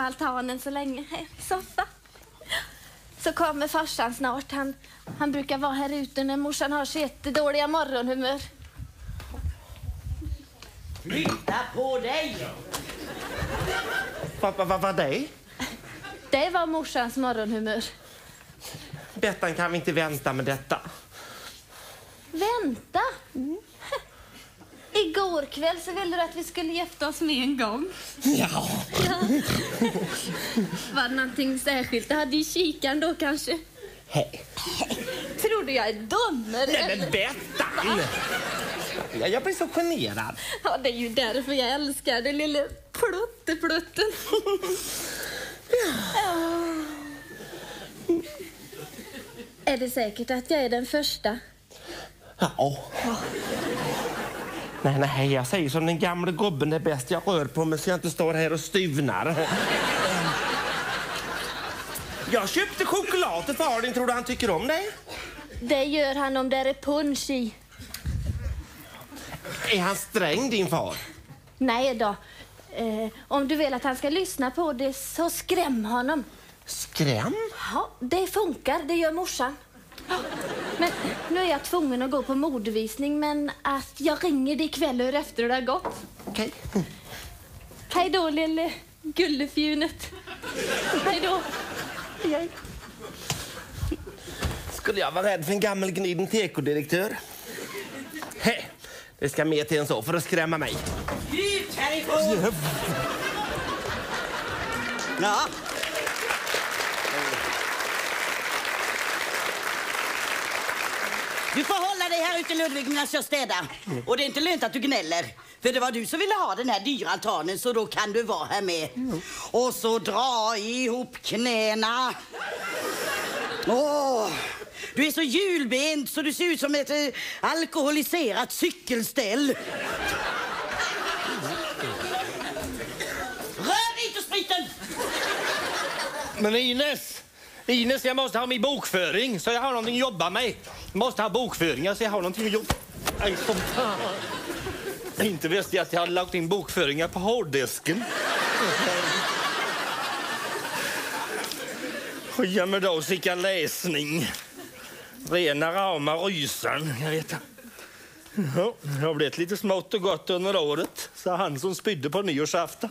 på altanen så länge, här i soffan. Så kommer farsan snart. Han, han brukar vara här ute när morsan har så jättedåliga morgonhumör. Flytta på dig! Vad va, va, va det? Det var morsans morgonhumör. Bettan, kan vi inte vänta med detta? Vänta! Igår kväll så ville du att vi skulle gifta oss med en gång. Ja. Ja. Var det någonting särskilt du hade i kikaren då kanske? Hej. Tror du jag är dum eller? Nej men Bettan! Ja, jag blir så generad. Ja, det är ju därför jag älskar dig lille plutteplutten. Ja. Är det säkert att jag är den första? Ja. Nej, nej, jag säger som den gamle gubben, det är bäst jag rör på mig så jag inte står här och styvnar. Jag köpte choklad till far din. Tror du han tycker om det? Det gör han om det är punch i. Är han sträng, din far? Nej då. Eh, om du vill att han ska lyssna på det så skräm honom. Skräm? Ja, det funkar. Det gör morsan. Men nu är jag tvungen att gå på modevisning men att jag ringer dig ikväll hur efter det har gått. Okej. Hej då lille gullefjunet. Hej då. Hej. Skulle jag vara rädd för en gammal gniden tekodirektör? Hej, det ska mer till än så för att skrämma mig. Ut härifrån! Ja. Du får hålla dig här ute Ludvig medan jag städar. Och det är inte lönt att du gnäller. För det var du som ville ha den här dyra altanen så då kan du vara här med. Och så dra ihop knäna. Åh, du är så hjulbent så du ser ut som ett eh, alkoholiserat cykelställ. Rör inte spriten! Men Ines, Ines, jag måste ha min bokföring så jag har någonting att jobba med. Jag måste ha bokföringar så alltså jag har någonting att jobba Aj, som fan. Inte visste jag att jag hade lagt in bokföringar på hårddisken. Skicka mig då sicka läsning. Rena rama rysan. Jag vet Ja, det har blivit lite smått och gott under året, sa han som spydde på nyårsafton.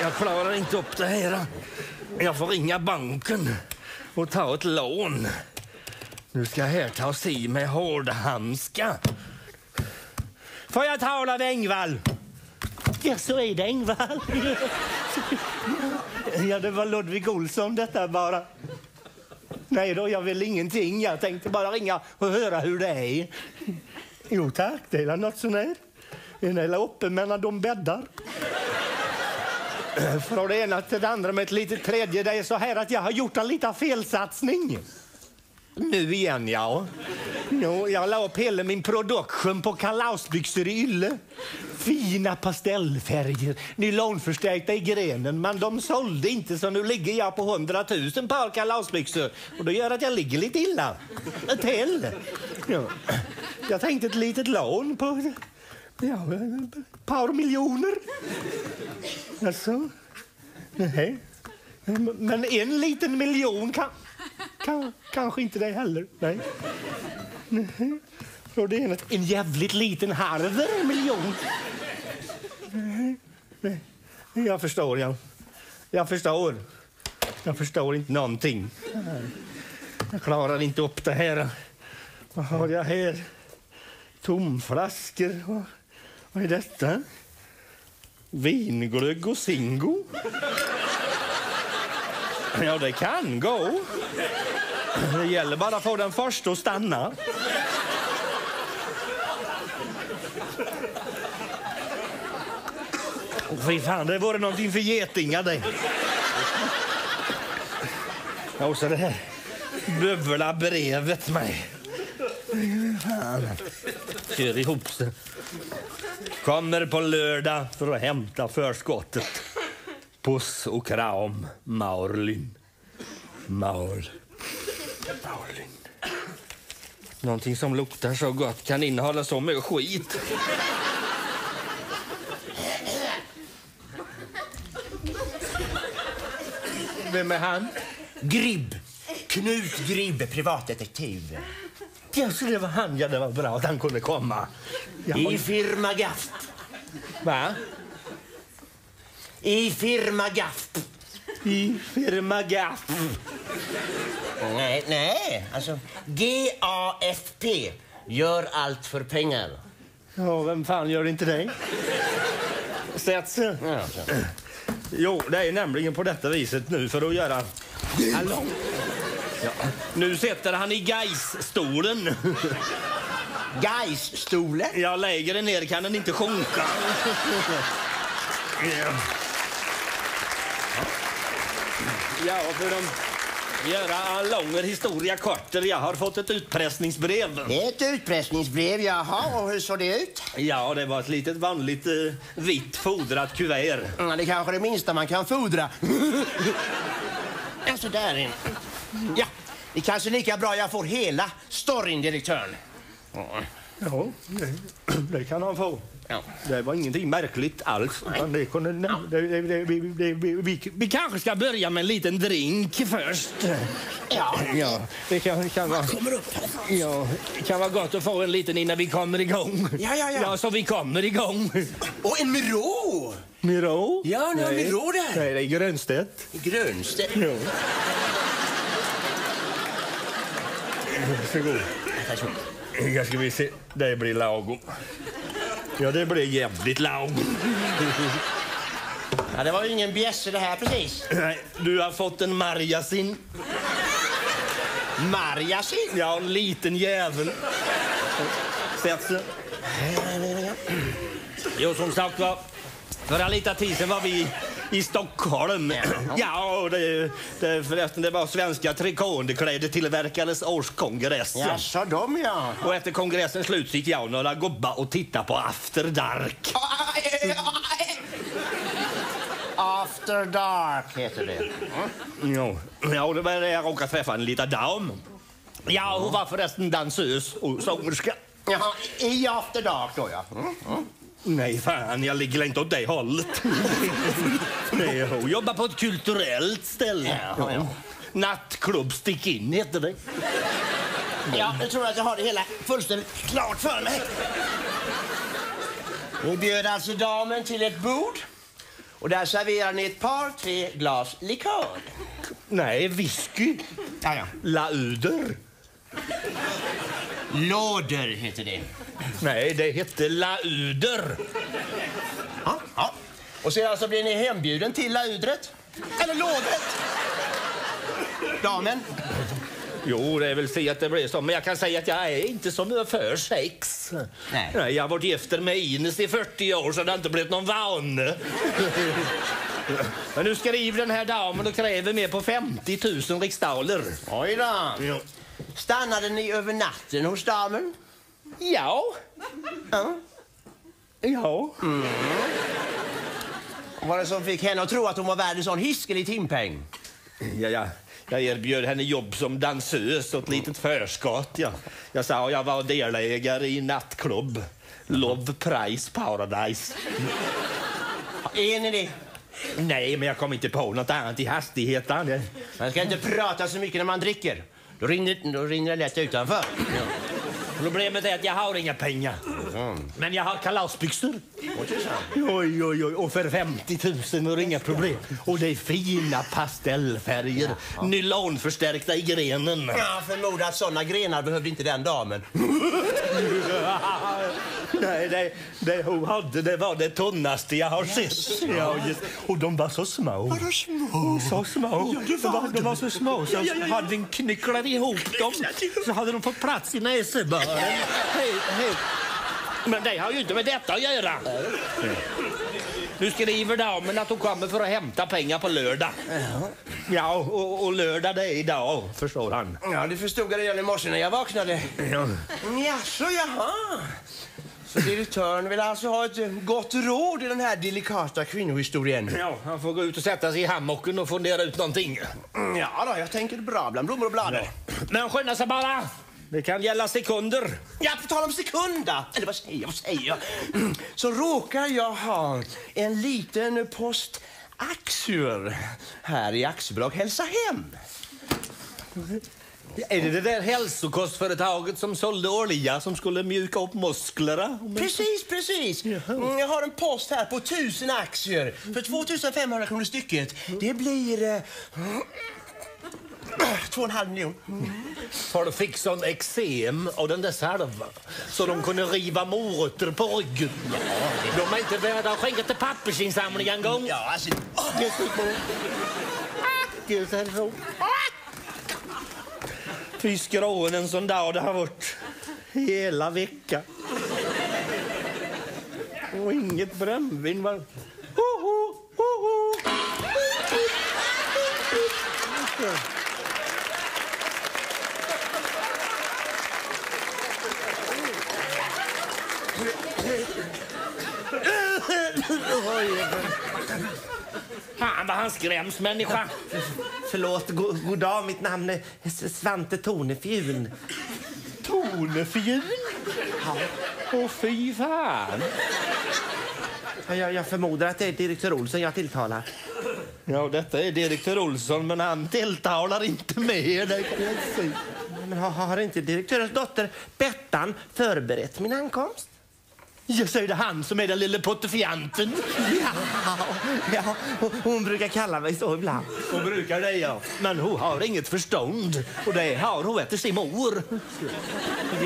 Jag klarar inte upp det här. Jag får ringa banken och ta ett lån. Nu ska här tas i med hårdhandskar. Får jag tala med Engvall? Ja, så är det Engvall. Ja, det var Ludvig Olsson detta bara. Nej då, jag vill ingenting. Jag tänkte bara ringa och höra hur det är. Jo tack, det är något sånär. En är uppe mellan de bäddar. Från det ena till det andra med ett litet tredje. Det är så här att jag har gjort en liten felsatsning. Nu igen, ja. Jo, jag la upp hela min produktion på kalasbyxor i ylle. Fina pastellfärger, nylonförstärkta i grenen. Men de sålde inte så nu ligger jag på 100 000 par kalasbyxor. Och det gör att jag ligger lite illa. Ett till. Ja. Jag tänkte ett litet lån på ja, ett par miljoner. Alltså, nej. Men en liten miljon kan, kan, kanske inte det heller. Nej. nej. Och det är en, en jävligt liten halv miljon. Nej. nej. Jag förstår, jag. Jag förstår. Jag förstår inte någonting. Jag klarar inte upp det här. Vad har jag här? Tomflaskor. Vad, är detta? Vinglögg och Zingo? Ja, det kan gå. Det gäller bara att få den första att stanna. Fy fan, det vore någonting för getingar det. Och så det här bövla brevet med. Kör ihop sig. Kommer på lördag för att hämta förskottet. Puss och kram, Maurlin. Maul. Maurlin. Någonting som luktar så gott kan innehålla så mycket skit. Vem är han? Gribb. Knut Gribb, privatdetektiv. Ja, så det var han. Ja, det var bra att han kunde komma. Ja, I firma Gaft. va? I firma Gaft. I firma Gaff. Nej, nej. Alltså, G-A-F-P. Gör allt för pengar. Ja, vem fan gör inte det? Sätt sig. Ja. Jo, det är nämligen på detta viset nu för att göra... Hallå? Ja. Nu sitter han i Gais-stolen. Gais-stolen. Ja, lägre ner kan den inte sjunka. Ja. För att göra en lång historia kort. Jag har fått ett utpressningsbrev. Ett utpressningsbrev, jaha. Och hur såg det ut? Ja, det var ett litet vanligt eh, vitt fodrat kuvert. Ja, det är kanske det minsta man kan fodra. alltså, där inne. Ja, det är kanske lika bra jag får hela storyn, direktören. Ja, det, det kan han få. Ja. Det var ingenting märkligt alls. Det kunde, nej, det, det, vi, vi, kanske ska börja med en liten drink först. Ja. Ja, det kan, kan, vara, ja, det kan vara gott att få en liten innan vi kommer igång. Ja, ja, ja. Ja, så vi kommer igång. Och en Miro! Miro? Ja, ni har. Miro där. Nej, det är Grönstedt. Grönstedt. Jo. Varsågod. Jag ska vi se. Det blir lagom. Ja, det blir jävligt lagom. Ja, det var ju ingen bjässe det här precis. Nej, Du har fått en marjasin. Marjasin. Ja, en liten jävel. Sätt sig. Jo, som sagt var, för en liten tid sedan var vi i Stockholm. Ja, och det, det, förresten, det var svenska trikåundekläder tillverkades årskongress. Jaså, de ja. Och efter kongressens slut gick jag och några gubbar och tittade på After Dark. After dark heter det. Ja, ja och det var där jag råkade träffa en liten dam. Ja, hon var förresten dansös och sångerska. Jaha, i after dark då ja. Nej, fan, jag ligger inte åt det hållet. Nej, hon jobbar på ett kulturellt ställe. Ja, ja. Nattklubb Stick In heter det. Ja, jag tror att jag har det hela fullständigt klart för mig. Ni bjöd alltså damen till ett bord. Och där serverar ni ett par, tre glas likör. Nej, whisky. Ja, ja. Lauder. Låder heter det. Nej, det hette Lauder. Ja, ja. Och sedan så blir ni hembjuden till laudret. Eller lådret. Damen. Jo, det är väl så att det blir så. Men jag kan säga att jag är inte så för sex. Nej. jag har varit gifter med Ines i 40 år så det har inte blivit någon vane. Men nu skriver den här damen och kräver mer på 50 000 riksdaler. Oj då. Ja. Stannade ni över natten hos damen? Ja. Ja. Ja. Vad var det som fick henne att tro att hon var värd en sån hiskelig timpeng? Ja, ja. Jag erbjöd henne jobb som dansös och ett litet förskott. Ja. Jag sa att jag var delägare i nattklubb. Love Price Paradise. Är ni det? Nej, men jag kom inte på något annat i hastigheten. Man ska inte prata så mycket när man dricker. Då rinner, då rinner det lätt utanför. Problemet är att jag har inga pengar. Men jag har kalasbyxor. Oj, oj, oj. Och för 50 000 och inga problem. Och det är fina pastellfärger. Nylonförstärkta i grenen. Jag förmodar att såna grenar behövde inte den damen. Nej, det, det hon hade det var det tunnaste jag har sett. Ja, just. Och de var så små. Var de små? så små. de, var, de var så små så hade den knycklat ihop dem så hade de fått plats i hej. Men det har ju inte med detta att göra. Nu skriver damen att hon kommer för att hämta pengar på lördag. Ja, och, och lördag det är idag, förstår han. Ja, det förstod jag redan i morse när jag vaknade. Ja. Jaså, jaha. Så direktören vill alltså ha ett eh, gott råd i den här delikata kvinnohistorien? Ja, han får gå ut och sätta sig i hammocken och fundera ut någonting. Ja då, jag tänker bra bland blommor och blad. Men skynda sig bara! Det kan gälla sekunder. Ja, på tal om sekunda, eller vad säger jag, vad säger jag? Mm, Så råkar jag ha en liten post aktier här i aktiebolag Hälsa Hem. Är det det där hälsokostföretaget som sålde olja som skulle mjuka upp musklerna? Precis, precis. Mm, Jag har en post här på tusen aktier för 2500 kronor stycket. Det blir... Eh, två och en halv miljon. För du fick sån eksem av den där salvan så de kunde riva morötter på ryggen. De är inte värda att skänka till pappersinsamling en gång. Ja, alltså... Fy skråen en sån dag det har varit hela veckan. Och inget brännvin. Var... Ho, ho, ho, ho. Fan vad han skräms människa. Förlåt, go god dag. Mitt namn är Svante Tornefjun. Tornefjun? Åh fy fan. Ja, Jag, jag förmodar att det är direktör Olsson jag tilltalar. Ja, detta är direktör Olsson, men han tilltalar inte mer. Det kan jag säga. Men har, har inte direktörens dotter Bettan förberett min ankomst? Jag säger det han som är den lille pottefianten. Ja, ja hon, brukar kalla mig så ibland. Hon brukar det, ja. Men hon har inget förstånd. Och det har hon efter sin mor.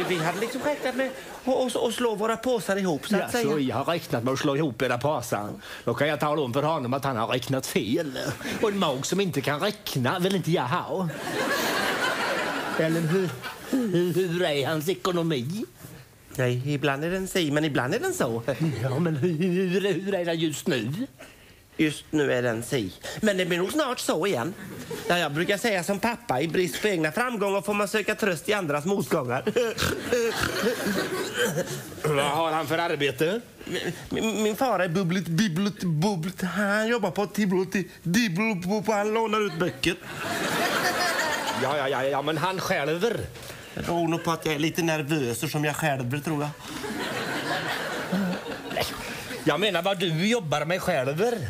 Vi, hade liksom räknat med att slå våra påsar ihop, så Ja, att så säga. jag har räknat med att slå ihop era påsar. Då kan jag tala om för honom att han har räknat fel. Och en mag som inte kan räkna vill inte jag ha. Eller hur, hur är hans ekonomi? Ja, ibland är den si, men ibland är den så. Ja, men hur, hur, är det just nu? Just nu är den si. Men det blir nog snart så igen. Ja, jag brukar säga som pappa, i brist på egna framgångar får man söka tröst i andras motgångar. Vad har han för arbete? Min, min far är bubbligt, bibbligt, bubbligt. Han jobbar på Tibblet, på, han lånar ut böcker. Ja, ja, ja, ja men han skälver. Det beror nog på att jag är lite nervös och som jag skälver, tror jag. Jag menar vad du jobbar med skälver.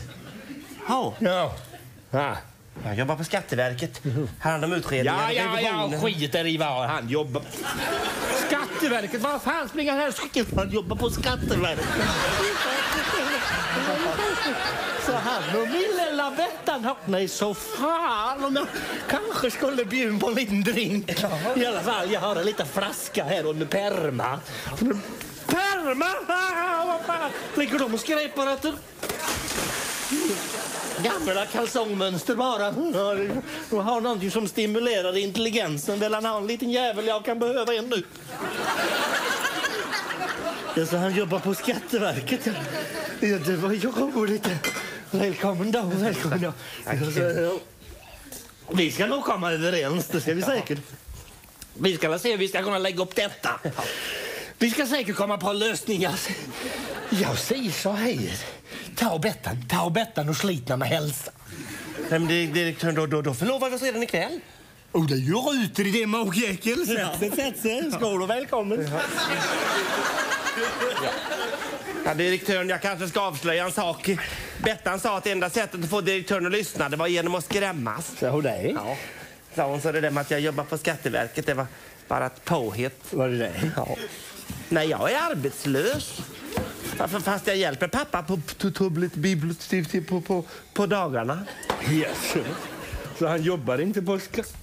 Ja, Ja. Ja, jag jobbar på Skatteverket. Hand om utredningar ja, och ja, ja skiter i vad han jobbar Skatteverket, vad fan springer han här? Han jobbar på Skatteverket. Så han och min lilla Bettan har... Nej, så fan om jag kanske skulle bjuda på en liten drink. I alla fall, jag har en liten flaska här under perma. Perma? Vad fan? Ligger de och skräpar efter? Gamla kalsongmönster bara. De har någonting som stimulerar intelligensen. Vill han ha en liten jävel? Jag kan behöva en nu. Ja, så han jobbar på Skatteverket. Ja, det var ju roligt. Välkommen då. Välkommen då. Ja. Vi ska nog komma överens, det ska vi säkert. Vi ska väl se hur vi ska kunna lägga upp detta. Vi ska säkert komma på lösningar. Jag säger så här. Ta Bettan, ta Bettan och slitna med hälsa. Men di- direktören, då, då, då förlovar vi oss redan ikväll. Och det gör ruter i det magjäkel. Sätt sig, sätt sig. Skål och välkommen. Ja, direktören, jag kanske ska avslöja en sak. Bettan sa att enda sättet att få direktören att lyssna det var genom att skrämmas. Så det? Ja. Sa hon så det där med att jag jobbar på Skatteverket, det var bara ett påhitt. Var det det? Ja. Nej, jag är arbetslös. Fa- Fast jag hjälper pappa på tubblet bibliotek på, på, på dagarna. Yes. Så han jobbar inte på skatt...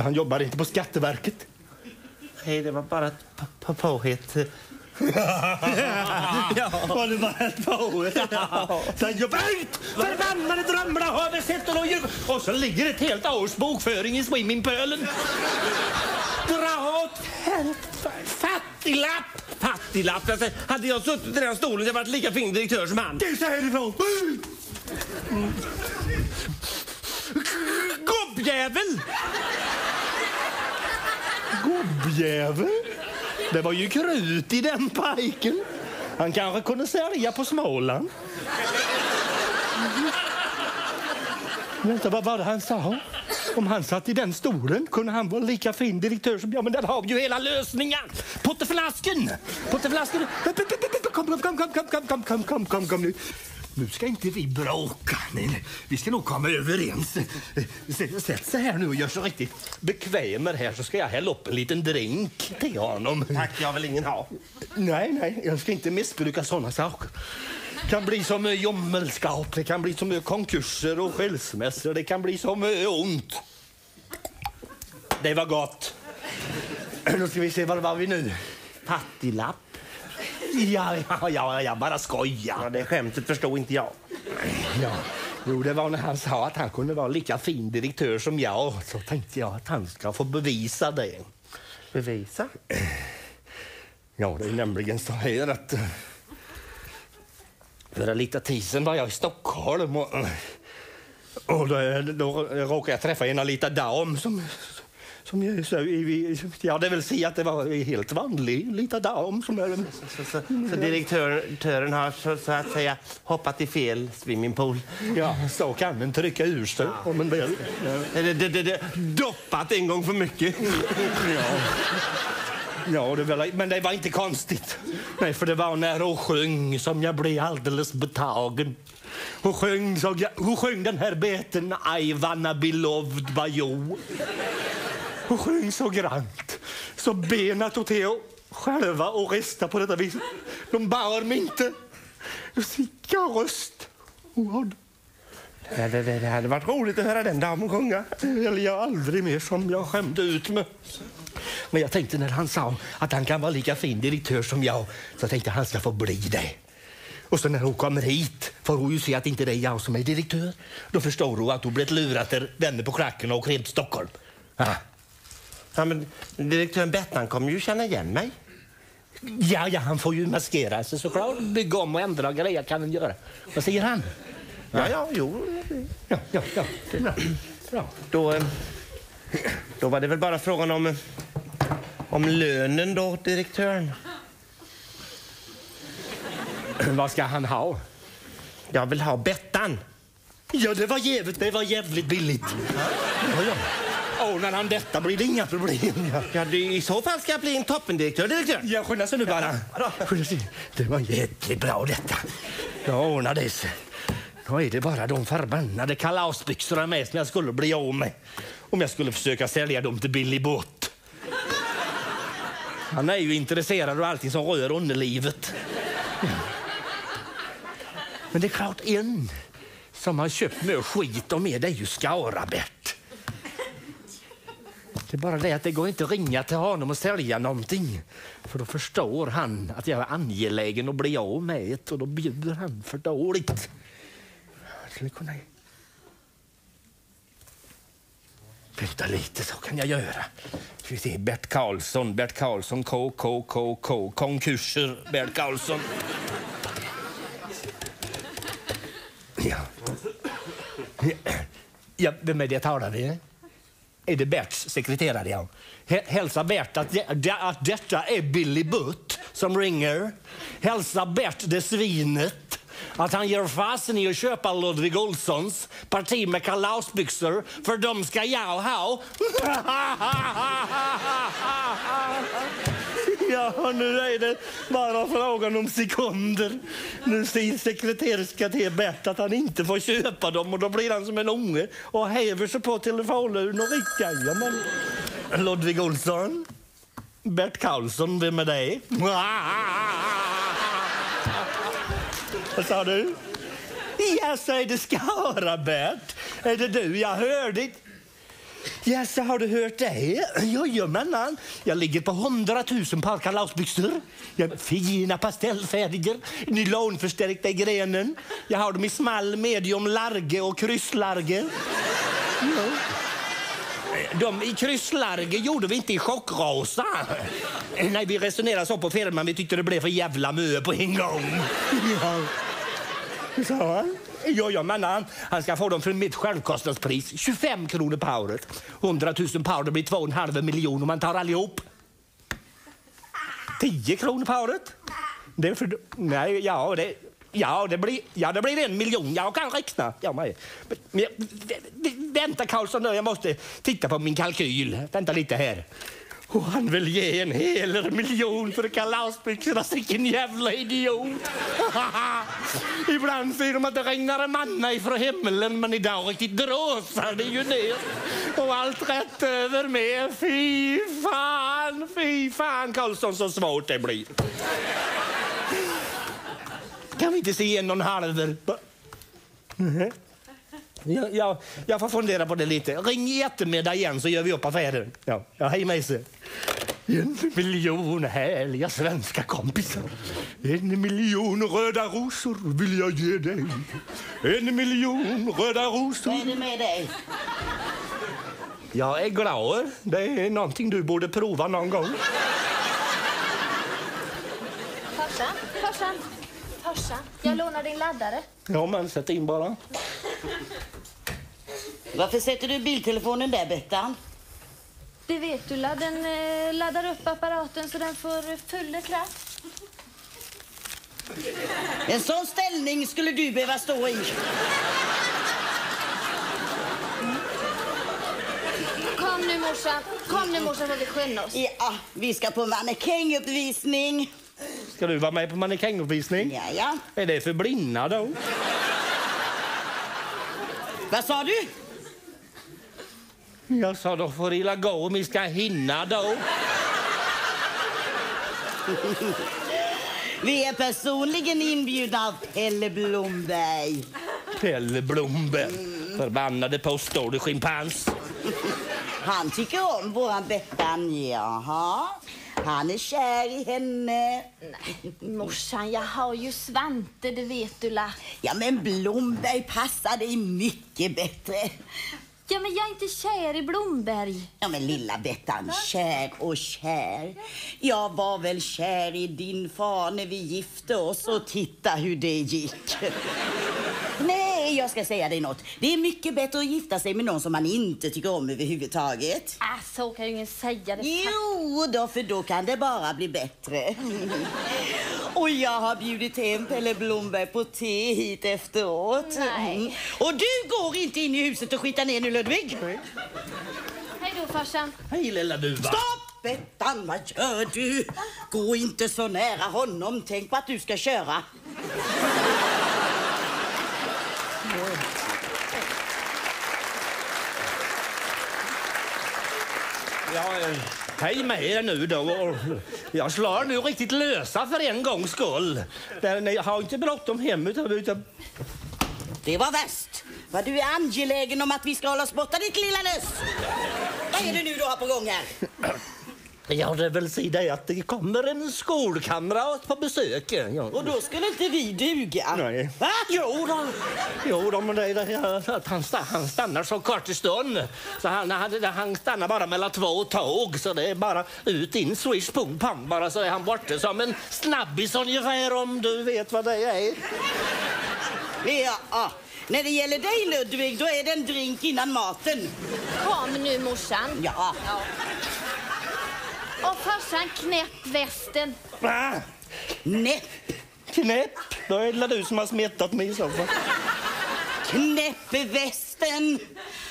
Så han jobbar inte på Skatteverket? Nej, det var bara ett påhitt. ja. Var det bara ett påhitt? Ja. Sen ut! Förbannade drömmarna har vi sett och. Och så ligger ett helt års bokföring i swimmingpölen. Dra åt! Fattiglapp! Fattiglapp. Säger, Hade jag suttit i den stolen hade jag varit lika fin direktör som han. Du säger ifrån! Gubbjävel! Gubbjävel! Det var ju krut i den pajken. Han kanske kunde sälja på Småland. Vänta, vad var det han sa? Om han satt i den stolen kunde han vara lika fin direktör som jag. Men där har vi ju hela lösningen! Potteflasken! Potteflasken! Kom, kom, kom, kom, kom, kom, kom, kom, kom, kom nu nu ska inte vi bråka. Nej. Vi ska nog komma överens. Sätt sig här nu och gör så riktigt bekväm här så ska jag hälla upp en liten drink till honom. Tack, jag vill ingen ha. Nej, nej, jag ska inte missbruka såna saker. Det kan bli som jommelskap, det kan bli som konkurser och skilsmässor, det kan bli som ont. Det var gott. Då ska vi se, var var vi nu? Fattiglapp. Ja, ja, ja, jag bara skojar. Ja, det skämtet förstod inte jag. Ja. Jo, det var när han sa att han kunde vara lika fin direktör som jag. Så tänkte jag att han ska få bevisa det. Bevisa. Ja, det är nämligen så här att... eh, För en liten tid sedan var jag i Stockholm och, och då, då råkade jag träffa en liten dam som... som jag, så, vi- ja, det vill säga att det var helt vanlig liten dam som... är- Så, så, så direktören har så, så att säga hoppat i fel swimmingpool. Ja, så kan den trycka ur sig om en vill. Det, det, det, det, doppat en gång för mycket. Ja. Ja, det var, men det var inte konstigt. Nej, för det var när hon sjöng som jag blev alldeles betagen. Hon sjöng, så jag, hon sjöng den här beten I wanna be loved by you. Hon sjöng så grant, så benen tog till själva och resta på detta vis. De bar mig inte. Vilka röst hon hade. Det, det, det, det hade varit roligt att höra den damen sjunga. Eller jag aldrig mer som jag skämde ut med. Men jag tänkte när han sa att han kan vara lika fin direktör som jag, så tänkte jag han ska få bli det. Och så när hon kommer hit får hon ju se att inte det är jag som är direktör. Då förstår hon att hon blivit lurad till vänner på klacken och hem till Stockholm. Ah. Ja, men direktören Bettan kommer ju känna igen mig. Ja, ja, han får ju maskera sig såklart. Bygga om och ändra grejer kan han göra. Vad säger han? Ja, ja, jo. Ja, ja, ja. Bra. Bra. Då, eh, då var det väl bara frågan om, eh, om lönen då, direktören. Vad ska han ha? Jag vill ha Bettan. Ja, det var jävligt. Det var jävligt billigt. Ja, ja. Ordnar han detta blir det inga problem. Ja. Ja, det, I så fall ska jag bli en toppendirektör, direktör. Ja, skynda sig nu bara. Sig. Det var jättebra detta. Det. Då är det bara de förbannade kalasbyxorna med som jag skulle bli av med. Om jag skulle försöka sälja dem till Billy Butt. Han är ju intresserad av allting som rör underlivet. Ja. Men det är klart, en som har köpt mer skit och mer, det är ju Skarabert. Det är bara det att det går inte att ringa till honom och sälja någonting. För då förstår han att jag är angelägen att bli av med det och då bjuder han för dåligt. Jag skulle kunna... Vänta lite, så kan jag göra. Ska vi se, Bert Karlsson, Bert Karlsson, K, K, K, K, konkurser, Bert Karlsson. Ja. Ja, vem är det jag talar med? Är det Berts sekreterare? igen. Hälsa Bert att, det- att detta är Billy Butt som ringer. Hälsa Bert det svinet att han ger fasen i att köpa Ludvig Olssons parti med kalasbyxor för de ska jag ha. Ja, nu är det bara frågan om sekunder. Nu säger sekreterskan till Bert att han inte får köpa dem och då blir han som en unge och häver sig på telefonluren och ringer. Jajamän. Ludvig Olsson? Bert Karlsson, vem är det? Vad sa du? Ja, så är det Skara-Bert. Är det du? Jag hörde inte så har du hört det? Jajamensan. Jag ligger på 100 000 par kalasbyxor. Jag fina pastellfärger, nylonförstärkta i grenen. Jag har dem i small, medium, large och krysslarge. Ja. De i krysslarge gjorde vi inte i chockrosa. Nej, vi resonerade så på firman. Vi tyckte det blev för jävla mö på en gång. Ja. Sa han. Ja, han, han ska få dem för mitt självkostnadspris. 25 kronor pauret. 100 000 pound, det blir 2,5 miljoner om man tar allihop. 10 kronor pauret. Det är för... Nej, ja, det... Ja, det blir, ja, det blir en miljon. Jag kan räkna. Jag med. Men, men, vänta, Karlsson, jag måste titta på min kalkyl. Vänta lite här. Och han vill ge en hel miljon för kalasbyxorna. sicken jävla idiot! Ibland säger de att det regnar manna ifrån himlen men idag riktigt dråsar det ju ner. Och allt rätt över med. Fy fan, fy fan Karlsson så svårt det blir. Kan vi inte se en och en halv? -hmm. Jag, jag, jag får fundera på det lite. Ring i eftermiddag igen så gör vi upp affären. Ja, ja hej Mejse. En miljon härliga svenska kompisar. En miljon röda rosor vill jag ge dig. En miljon röda Vad är rosor. det med dig? Jag är glad. Det är någonting du borde prova någon gång. Farsan, farsan, farsan. Jag lånar din laddare. Ja, men sätt in bara. Varför sätter du biltelefonen där, Bettan? Det vet du. Den eh, laddar upp apparaten så den får full kraft. En sån ställning skulle du behöva stå i. Kom nu morsan, kom nu morsan så vi skyndar oss. Ja, vi ska på mannekänguppvisning. Ska du vara med på mannekänguppvisning? Ja, ja. Är det för blinda då? Vad sa du? Jag sa då får illa gå om vi ska hinna då. Vi är personligen inbjudna av Pelle Blomberg. Pelle Blomberg. Förbannade postor, schimpans. Han tycker om våran Bettan, jaha. Han är kär i henne. Morsan, jag har ju Svante, det vet du la. Ja, men Blomberg passar dig mycket bättre. Ja, men jag är inte kär i Blomberg. Ja, men lilla Bettan, kär och kär. Jag var väl kär i din far när vi gifte oss och titta hur det gick. Nej, jag ska säga dig något. Det är mycket bättre att gifta sig med någon som man inte tycker om överhuvudtaget. Ah, så kan ju ingen säga det. Jo då, för då kan det bara bli bättre. Och jag har bjudit hem Pelle Blomberg på te hit efteråt. Nej. Och du går inte in i huset och skitar ner nu, Ludvig. Hej då farsan. Hej lilla duva. Stopp! Bettan, vad gör du? Gå inte så nära honom. Tänk på att du ska köra. Ja, hej med er nu då. Jag slår nu riktigt lösa för en gångs skull. Där ni har inte bråttom hem utan, utan Det var värst. Vad du är angelägen om att vi ska hålla oss borta, ditt lilla nöss! Vad är det nu du har på gång här? Ja, det vill säga att det kommer en skolkamrat på besök. Ja. Och då skulle inte vi duga. Nej. Va? Jo då, jo då men det det att han, han stannar så kort stund. Så han, han, han stannar bara mellan två tåg. Så det är bara ut, in, swish, pum, pam. Bara så är han borta som en snabbis ungefär om du vet vad det är. Ja, ja. När det gäller dig Ludvig, då är det en drink innan maten. Kom nu morsan. Ja. Och farsan, knäpp västen. Ah, Knäpp, knäpp, då är det du som har smittat mig i så fall. knäpp västen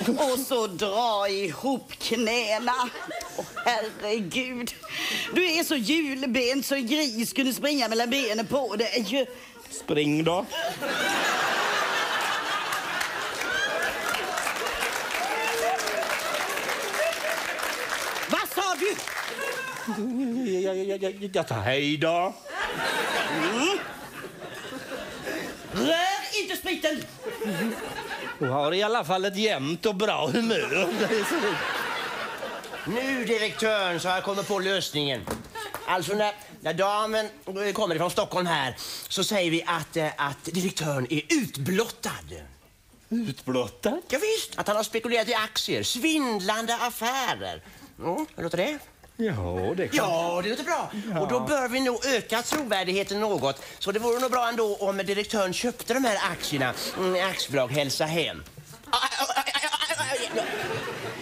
och så dra ihop knäna. Åh, herregud. Du är så julbent så en gris kunde springa mellan benen på dig. Spring då. Vad sa du? Jag, jag, jag, jag tar hej då. Rör inte spriten! Du har i alla fall ett jämnt och bra humör. Nu, direktören, så har jag kommit på lösningen. Alltså, när, när damen kommer från Stockholm här så säger vi att, eh, att direktören är utblottad. Utblottad? Ja, visst, att han har spekulerat i aktier, svindlande affärer. Ja, hur låter det? Ja, det kan... Ja, det låter bra. Och då bör vi nog öka trovärdigheten något. Så det vore nog bra ändå om direktören köpte de här aktierna mm, i aktiebolag Hälsa Hem.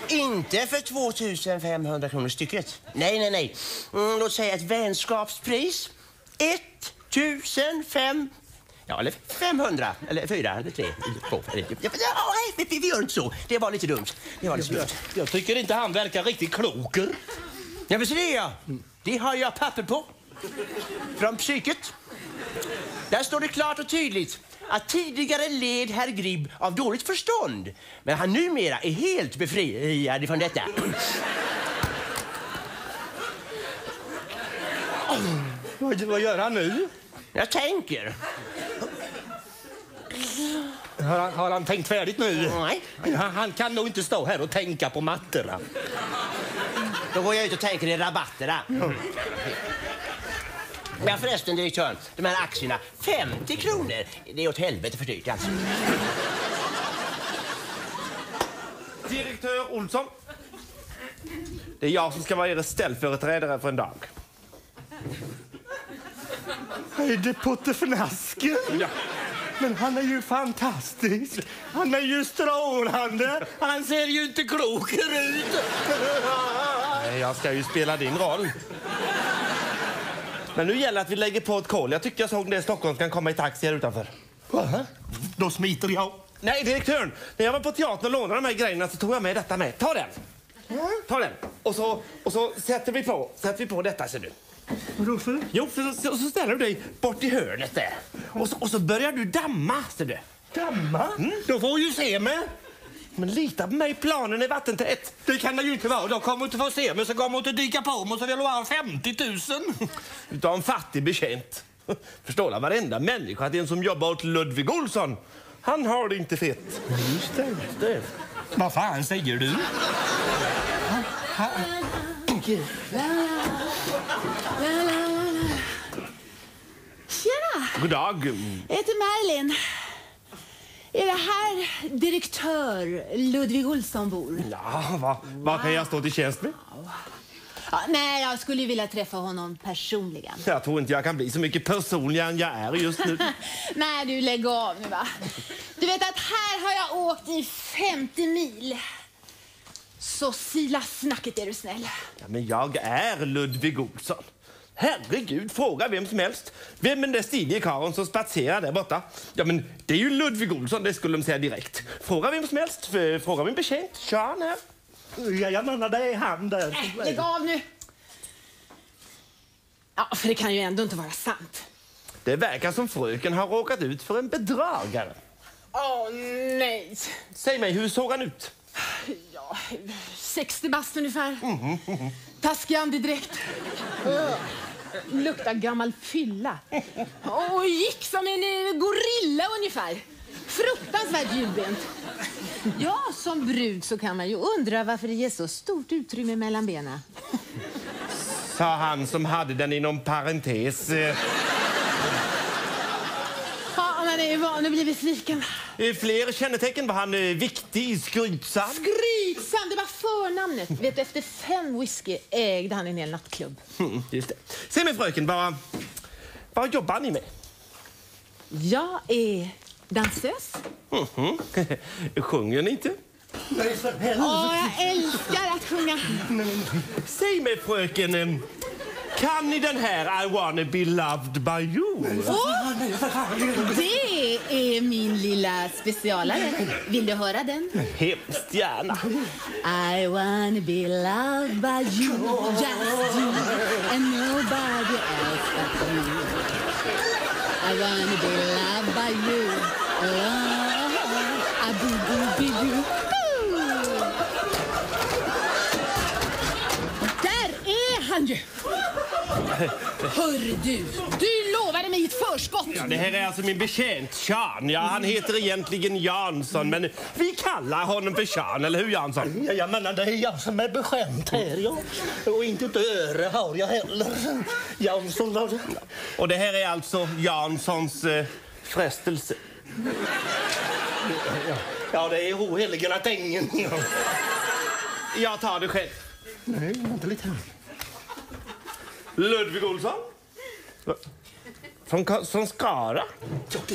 Inte för 2500 kronor stycket. Nej, nej, nej. Mm, låt säga ett vänskapspris. 1500 Ja, eller 500, eller 4, eller 3, 2, eller... Ja, nej, vi, vi gör inte så. Det var lite dumt. Det var lite dumt. Jag tycker inte han verkar riktigt klok. Ja, men så det ja. Det har jag papper på. Från psyket. Där står det klart och tydligt att tidigare led herr Gribb av dåligt förstånd, men han numera är helt befriad från detta. Vad, vad gör han nu? Jag tänker. Har han, har han tänkt färdigt nu? Nej. Han, han kan nog inte stå här och tänka på mattorna. Då går jag ut och tänker i rabatterna. Men förresten, direktören, de här aktierna, 50 kronor, det är åt helvete för dyrt alltså. Direktör Olsson. Det är jag som ska vara er ställföreträdare för en dag. Är det Pottefnaske? Ja. Men han är ju fantastisk. Han är ju strålande. Han ser ju inte klokare ut. Nej, Jag ska ju spela din roll. Men nu gäller det att vi lägger på ett kol. Jag tyckte jag såg det i Stockholm kan komma i taxi här utanför. Va? Då smiter jag. Nej, direktören. När jag var på teatern och lånade de här grejerna så tog jag med detta med. Ta den. Ta den. Och så, och så sätter vi på, sätter vi på detta ser du. Vadå för? Jo, för så, så ställer du dig bort i hörnet där. Och så, och så börjar du damma, ser du. Damma? Då får ju se mig. Men lita på mig, planen är vattentät. Det kan det ju inte vara. De kommer inte få se mig så kommer inte dyka på mig så vill de ha 50 000. Utav en fattig betjänt. Förstår du? Varenda människa att en som jobbar åt Ludvig Olsson, han har det inte fett. Just det. det. Vad fan säger du? Tjena! God dag. Jag heter Merlin. Är det här direktör Ludvig Olsson bor? Ja, vad, vad kan jag stå till tjänst med? Ja, nej, jag skulle ju vilja träffa honom personligen. Jag tror inte jag kan bli så mycket personligare än jag är just nu. nej, du lägg av nu va. Du vet att här har jag åkt i 50 mil. Så sila snacket är du snäll. Ja, men jag är Ludvig Olsson. Herregud, fråga vem som helst. Vem är den där stilige karln som spatserar där borta? Ja, men det är ju Ludvig Olsson, det skulle de säga direkt. Fråga vem som helst. F- Fråga min betjänt, Sean här. Ja, jag menar det är han där. Äh, lägg av nu. Ja, för det kan ju ändå inte vara sant. Det verkar som fröken har råkat ut för en bedragare. Åh, nej. Säg mig, hur såg han ut? Ja, 60 bast ungefär. Taskig andedräkt. Öh, Luktar gammal fylla. Och gick som en eh, gorilla ungefär. Fruktansvärt hjulbent. Ja, som brud så kan man ju undra varför det ger så stort utrymme mellan benen. Sa han som hade den inom parentes. Man är van att bli besviken. eh, Fler kännetecken var han eh, viktig, skrytsam. Skrytsam, det var förnamnet. Vet du, efter fem whisky ägde han en hel nattklubb. Mm, just det. Säg mig fröken, vad, vad jobbar ni med? Jag är dansös. Mhm. Sjunger ni inte? Åh, jag älskar att sjunga. Säg mig fröken, eh, kan ni den här I wanna be loved by you? Åh, det är min lilla specialare. Vill du höra den? Hemskt gärna. I wanna be loved by you, just you and nobody else but you. I wanna be loved by you, oh, boo boo boo boo. Där är han ju! Hör du, du lovade mig ett förskott. Ja, det här är alltså min betjänt, Sean. Ja, han heter egentligen Jansson, men vi kallar honom för Sean, eller hur Jansson? Ja, jag menar, det är jag som är beskämd här. Ja. Och inte ett öre har jag heller. Jansson. Och det här är alltså Janssons eh, frestelse. Ja, det är oheliga ängen. Ja. Jag tar det själv. Nej, vänta lite. Ludvig Olsson? Från, från Skara?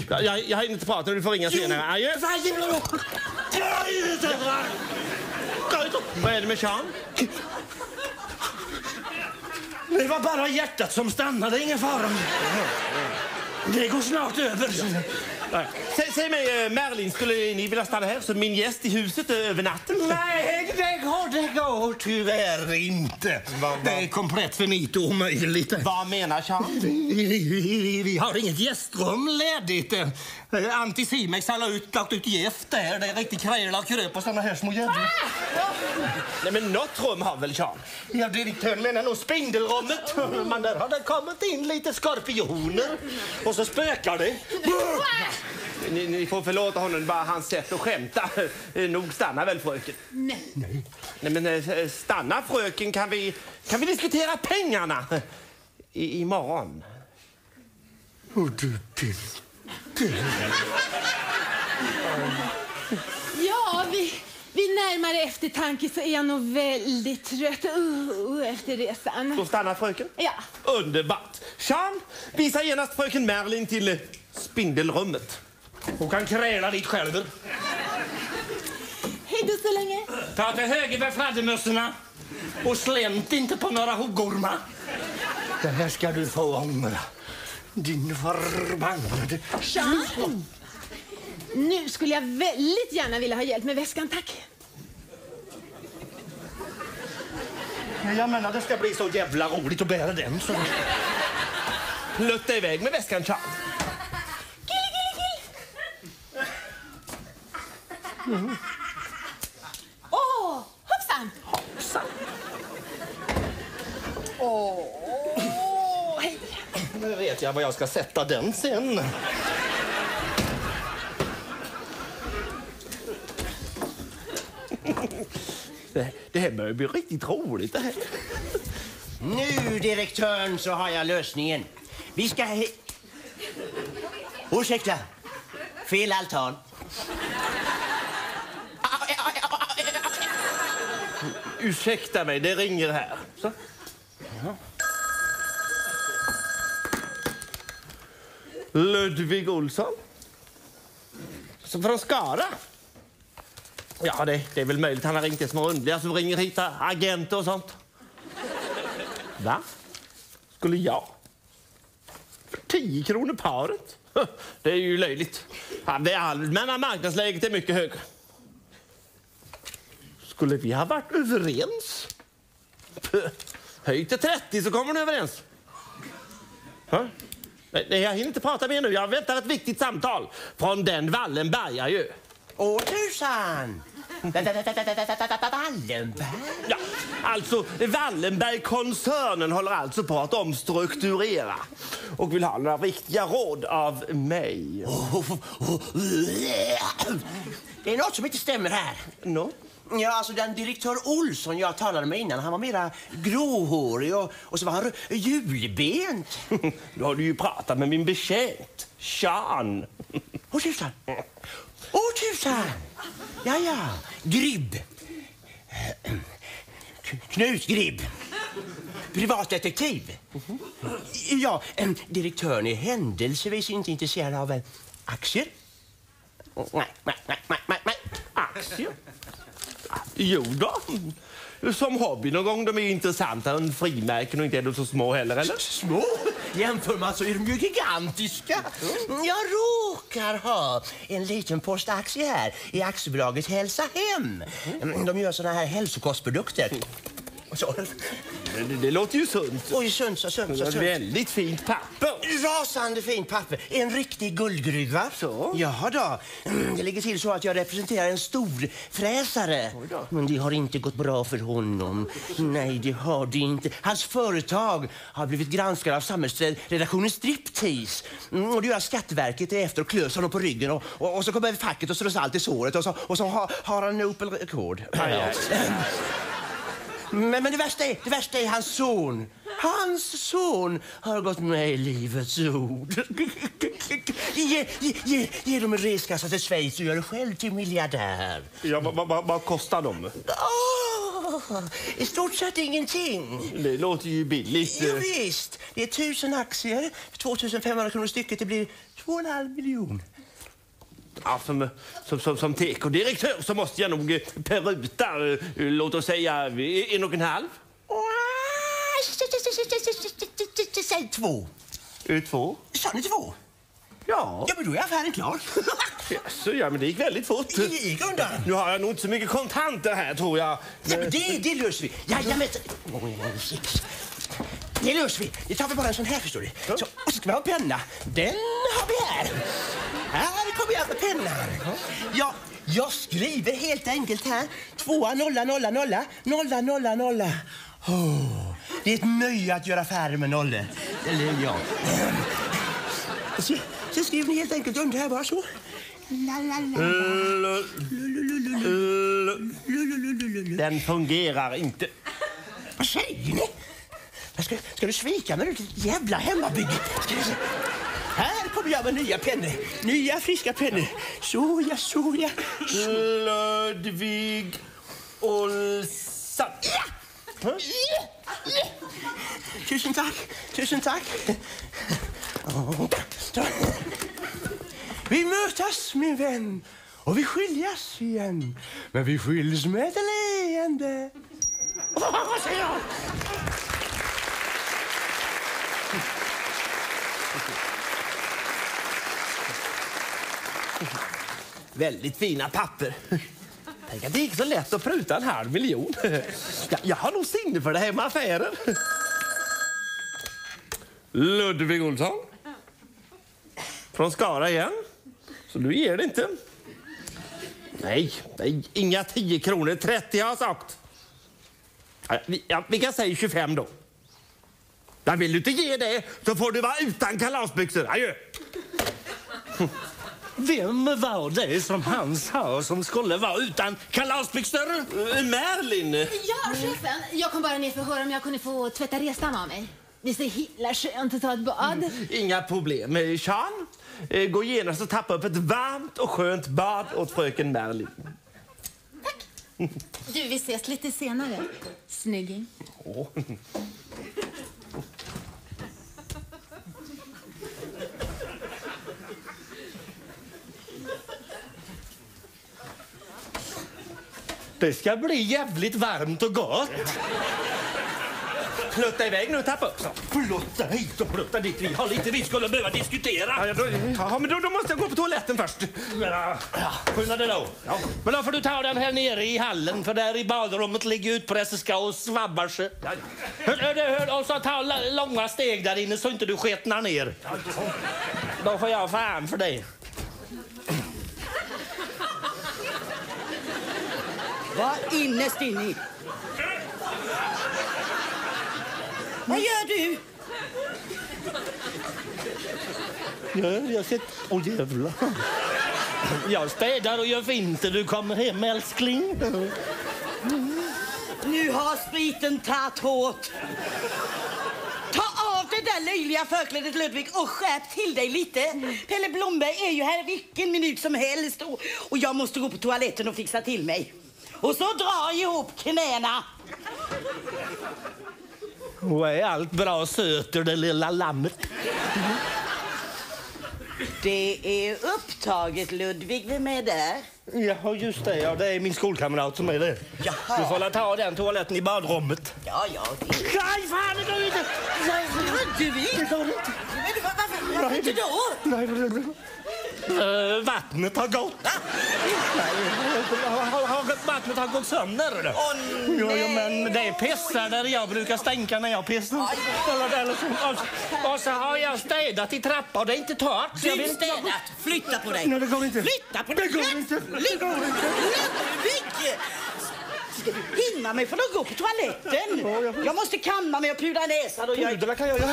Ja, jag, jag har inte pratat, du får ringa senare. Adjö. Vad är det med Sean? Det var bara hjärtat som stannade, ingen fara. Det går snart över. Nej. Säg, säg mig, eh, Merlin, skulle ni vilja stanna här som min gäst i huset eh, över natten? Nej, det går, det går tyvärr inte. Det är komplett finito omöjligt. Vad menar Sean? Vi, vi, vi har inget gästrum ledigt. Anticimex har ut, lagt ut gift där. Det är riktigt kräla och kröp och såna här små jävlar. Nej, men något rum har väl Sean? Ja, direktören menar nog spindelrummet. Men där har det kommit in lite skorpioner. Och så spökar det. Ni, ni får förlåta honom, bara hans sätt att skämta. Nog stannar väl fröken? Nej. Nej, men eh, stanna fröken, kan vi, kan vi diskutera pengarna I, imorgon? Oh, du, du, du. Ja, vi, vid närmare eftertanke så är jag nog väldigt trött uh, efter resan. Då stannar fröken? Ja. Underbart! Sean, visa genast fröken Merlin till spindelrummet. Hon kan kräla dit själv. Hej då så länge. Ta till höger med fladdermössorna och slänt inte på några huggormar. Det här ska du få ångra. Din förbannade... Sean! Nu skulle jag väldigt gärna vilja ha hjälp med väskan, tack. Men Jag menar, det ska bli så jävla roligt att bära den. Så... Plutta iväg med väskan, Sean. Kill, kill, kill. Åh, hoppsan! Hoppsan. Åh, vet jag var jag ska sätta den sen. Det, det här börjar bli riktigt roligt. Det här. Nu, direktören, så har jag lösningen. Vi ska... Ursäkta. Fel altan. Ursäkta mig, det ringer här. Så. Ludvig Olsson? Så från Skara? Ja, det, det är väl möjligt. Han har ringt till små rundliga som ringer hit, agenter och sånt. Va? Skulle jag? För 10 kronor paret? Det är ju löjligt. Det allmänna marknadsläget är mycket högre. Skulle vi ha varit överens? Höj till 30 så kommer ni överens. Ha? Nej, jag hinner inte prata mer nu. Jag väntar ett viktigt samtal från den Wallenbergar ju. Åh, tusan! Wallenberg? Ja, alltså Wallenbergkoncernen håller alltså på att omstrukturera och vill ha några viktiga råd av mig. Det är något som inte stämmer här. No? Ja, alltså den direktör Olsson jag talade med innan, han var mera gråhårig och, och så var han hjulbent. Då har du ju pratat med min betjänt, Sean. Åh, tusan! Åh, tusan! Ja, ja. Gribb. Knut Gribb. Privatdetektiv. Ja, direktören är händelsevis inte intresserad av eh, aktier. Nej, nej, nej, nej, nej. Aktier? Jo då. Som hobby någon gång. De är ju intressantare än frimärken och inte är de så små heller, eller? Små? Jämför man så är de ju gigantiska. Jag råkar ha en liten post aktie här i aktiebolaget Hälsa Hem. De gör såna här hälsokostprodukter. Så. Det, det låter ju sunt. Oj, sunt så sunt Det så väldigt fint papper. Rasande fint papper. En riktig guldgruva. Så? Ja då. Mm, Det ligger till så att jag representerar en stor fräsare. Men det har inte gått bra för honom. Nej, det har det inte. Hans företag har blivit granskade av samhällsredaktionen Striptease. Mm, och det gör att Skatteverket är efter och klös honom på ryggen. Och, och, och så kommer facket och strör salt i såret och så, och så har, har han Opel Rekord. Aj, aj. Men, men det, värsta är, det värsta är hans son. Hans son har gått med i Livets ord. Ge, ge, ge, ge dem en reskassa till Schweiz och gör dig själv till miljardär. Ja, vad, vad, vad kostar de? Åh, I stort sett ingenting. Det låter ju billigt. Jo, visst, det är tusen aktier, 2500 kronor stycket. Det blir två och en halv miljon. Ja, som, som, som, som tekodirektör så måste jag nog eh, peruta, eh, låt oss säga eh, en och en halv. Säg två. Två. Sa ni två? Ja. Ja, men då är affären klar. Så, ja, men det gick väldigt fort. Det gick undan. Nu har jag nog inte så mycket kontanter här, tror jag. Ja, men det, det löser vi. Jajamän. Det löser vi. Det tar vi bara en sån här förstår du. Så, och så ska vi ha en penna. Den har vi här. Här kommer jag med pennan. Ja, jag skriver helt enkelt här. Tvåa, nolla, nolla, nolla. Nolla, nolla, nolla. Oh, det är ett nöje att göra affärer med nollor. Eller ja. Så, så skriver ni helt enkelt under här bara så. Den fungerar inte. Vad säger ni? Ska, ska du svika mig nu, ditt jävla hemmabygge? Här kommer jag med nya pennor. Nya friska pennor. Så ja, så ja. Ludvig Olsson. Ja! Ja! Ja! Tusen tack, tusen tack. Vi mötas, min vän, och vi skiljas igen. Men vi skiljs med ett leende. Vad säger jag? Väldigt fina papper. Tänk att det gick så lätt att pruta en halv miljon. Jag, jag har nog sinne för det här med affärer. Ludvig Olsson. Från Skara igen. Så du ger det inte? Nej, nej inga 10 kronor. 30 har jag sagt. Ja, vi, ja, vi kan säga 25 då. Men vill du inte ge det så får du vara utan kalasbyxor. Adjö! Vem var det som han sa som skulle vara utan kalasbyxor? Eh, Merlin! Ja, chefen. Jag kom bara ner för att höra om jag kunde få tvätta restan av mig. Det är så himla skönt att ta ett bad. Inga problem. Eh, Sean, eh, gå genast och tappa upp ett varmt och skönt bad åt fröken Merlin. Du, vi ses lite senare. Snygging. Åh. Det ska bli jävligt varmt och gott. Plutta iväg nu och tappa upp. Så. Plutta hit och plutta dit. Vi har lite vi skulle behöva diskutera. Ja, då, ja, men då, då måste jag gå på toaletten först. Ja, skynda dig då. Men då får du ta den här nere i hallen för där i badrummet ligger utpresserska och svabbar sig. Hör, hör, hör, och så ta långa steg där inne så inte du sketnar ner. Då får jag fan för det. Var innerst inne i. Vad gör du? Ja, jag sett... Åh jävlar. Jag städar och gör fint. Du kommer hem älskling. Nu har spriten tagit hårt. Ta av det där löjliga förklädet Ludvig och skärp till dig lite. Pelle Blomberg är ju här vilken minut som helst och, och jag måste gå på toaletten och fixa till mig. Och så dra ihop knäna. Och är allt bra söter det lilla lammet? Det är upptaget Ludvig, vem är där? Ja, just det. Ja, det är min skolkamrat som är det. Jaha. Du får la ta den toaletten i badrummet. Ja, ja. Det... Nej, fan det går inte! Det går inte. Men varför, varför inte då? Nej, Uh, vattnet har gått. Nej, har, har, har, vattnet har gått sönder. Åh, ja, nej. men det pissar där jag brukar stänka när jag pissar. Eller, eller så, och, och så har jag städat i trappan och det är inte torrt. jag Du inte- städat. Flytta på dig. Nej, det går inte. Flytta på Det dig. går inte. Det går inte. Ludvig! Hindra mig från att gå på toaletten? Jag måste kamma mig och pudra näsan och jag... Pudra kan jag göra.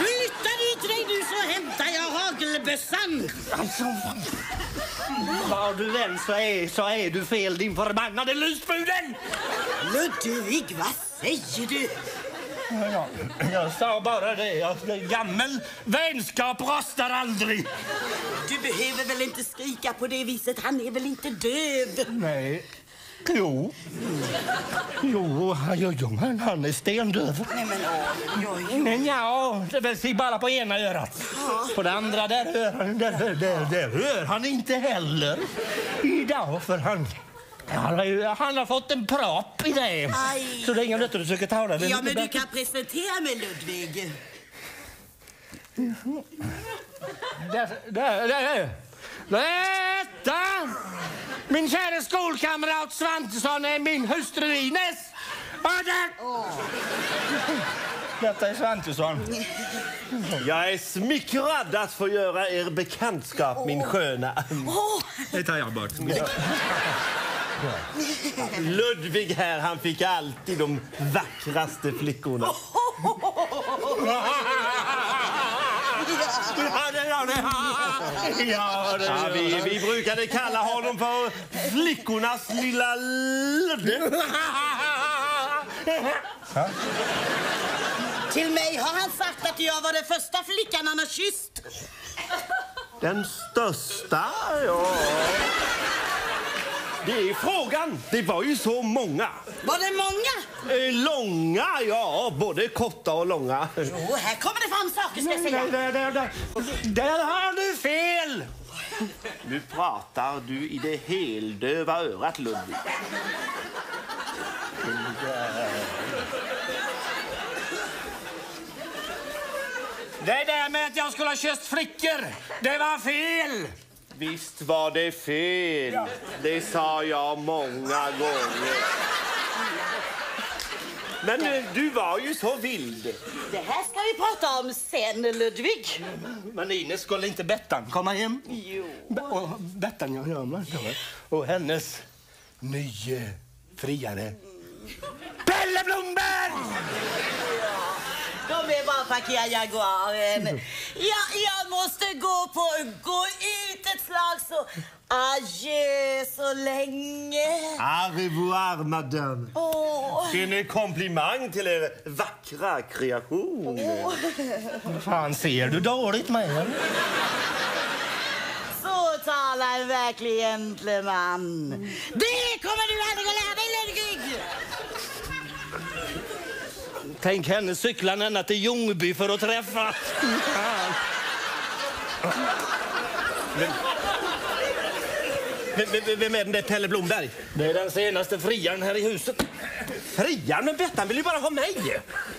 Flytta dit dig du så hämtar jag hagelbössan! Alltså, var du än så är, så är du fel din förbannade lusbuden! Ludvig, vad säger du? Ja, jag sa bara det. att Gammel vänskap rostar aldrig. Du behöver väl inte skrika på det viset? Han är väl inte döv? Nej. Jo. Jo, jo, jo men han är stendöv. Nej men oj, oj, ja, det väl bara på ena örat. På det andra där hör, han, där, där, där, där hör han inte heller idag. För han, han, har, ju, han har fått en propp i det. Aj. Så det är ingen rätt att försöka tala. Ja men du kan presentera mig Ludvig. Där, där, där. Detta, min kära skolkamrat Svantesson, är min hustru Ines. Och där. Detta är Svantesson. Jag är smickrad att få göra er bekantskap, min sköna. Det tar jag bort. Ludvig här, han fick alltid de vackraste flickorna. Ja, det. Ja, vi, vi brukade kalla honom för flickornas lilla Ludde. Till mig har han sagt att jag var den första flickan han har kysst. Den största, ja. Det är frågan. Det var ju så många. Var det många? Eh, Långa, ja. Både korta och långa. Oh, här kommer det fram saker ska jag Där, säga. där, där, där. där har du fel! Nu pratar du i det heldöva örat, Ludvig. Det där med att jag skulle ha kysst flickor, det var fel! Visst var det fel. Det sa jag många gånger. Men eh, du var ju så vild. Det här ska vi prata om sen, Ludvig. Men Ines skulle inte Bettan komma hem? Jo. Be- Och Bettan, ja, Och hennes nye friare Pelle Blomberg! De är bara parkera Jaguaren. Ja, jag måste gå på gå ut ett slag så adjö så länge. Au revoir, madame. Är en komplimang till er vackra kreation. Fan, ser du dåligt med henne? Så talar en verklig gentleman. Det kommer du aldrig att lära dig, Ludvig! Tänk henne cykla ända till Ljungby för att träffa. Vem, vem, vem är den där Pelle Blomberg? Det är den senaste friaren här i huset. Frian, men Bettan vill ju bara ha mig.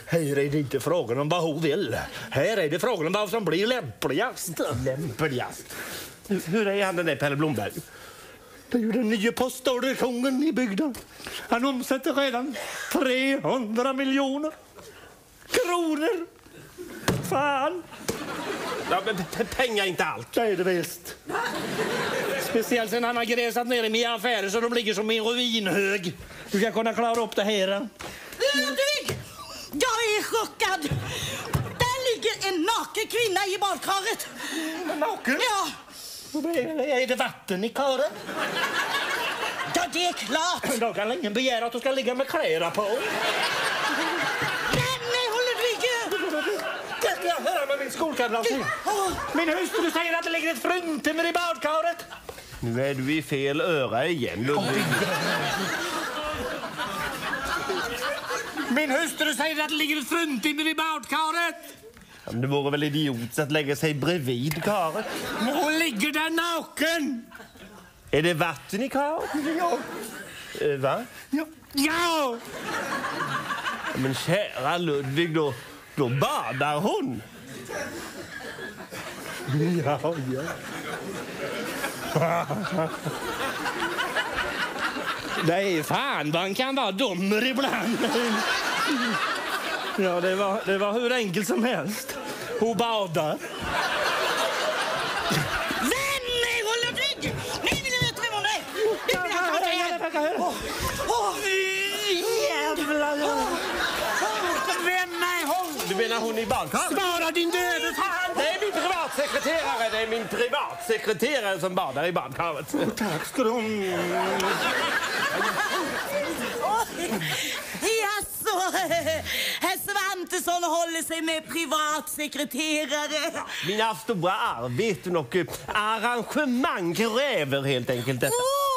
Här är det inte frågan om vad hon vill. Här är det frågan om vad som blir lämpligast. Lämpligast. Hur- Hur är han den där Pelle Blomberg? Det är ju den nya postorderkungen i bygden. Han omsätter redan 300 miljoner kronor. Fan! Ja, men pengar är inte allt. Det är det visst. Speciellt sen han har gräsat ner i mina affärer så de ligger som i en ruinhög. Hur ska kunna klara upp det här? Ludvig! Jag är chockad! Där ligger en naken kvinna i badkaret. Naken? Ja, Är det vatten i karet? ja, det är klart. Då kan ingen begära att du ska ligga med kläder på. Med min hustru säger att det ligger ett fruntimmer i badkaret. Nu är du i fel öra igen, Ludvig. Min hustru säger att det ligger ett fruntimmer i badkaret. Ja, Det vore väl idiotiskt att lägga sig bredvid karet? Men hon ligger där naken. Är det vatten i karet? Ja. Eh, va? Ja. ja. Men kära Ludvig, då, då badar hon. Ja, ja. Är fan man kan vara dummer ibland. Ja, det var, det var hur enkelt som helst. Hon badar. Vem är hon, Ludvig? Nej, vill du veta vem hon är? Nu vill jag igen. Åh, åh, jävlar. Vem är hon? Du menar hon i badkaret? Svara din döde fan! Det är min privatsekreterare, det är min privatsekreterare som badar i badkaret. Tack ska du ha. Jaså, herr Svantesson håller sig med privatsekreterare. Mina stora arbeten och eh, arrangemang kräver helt enkelt detta. Det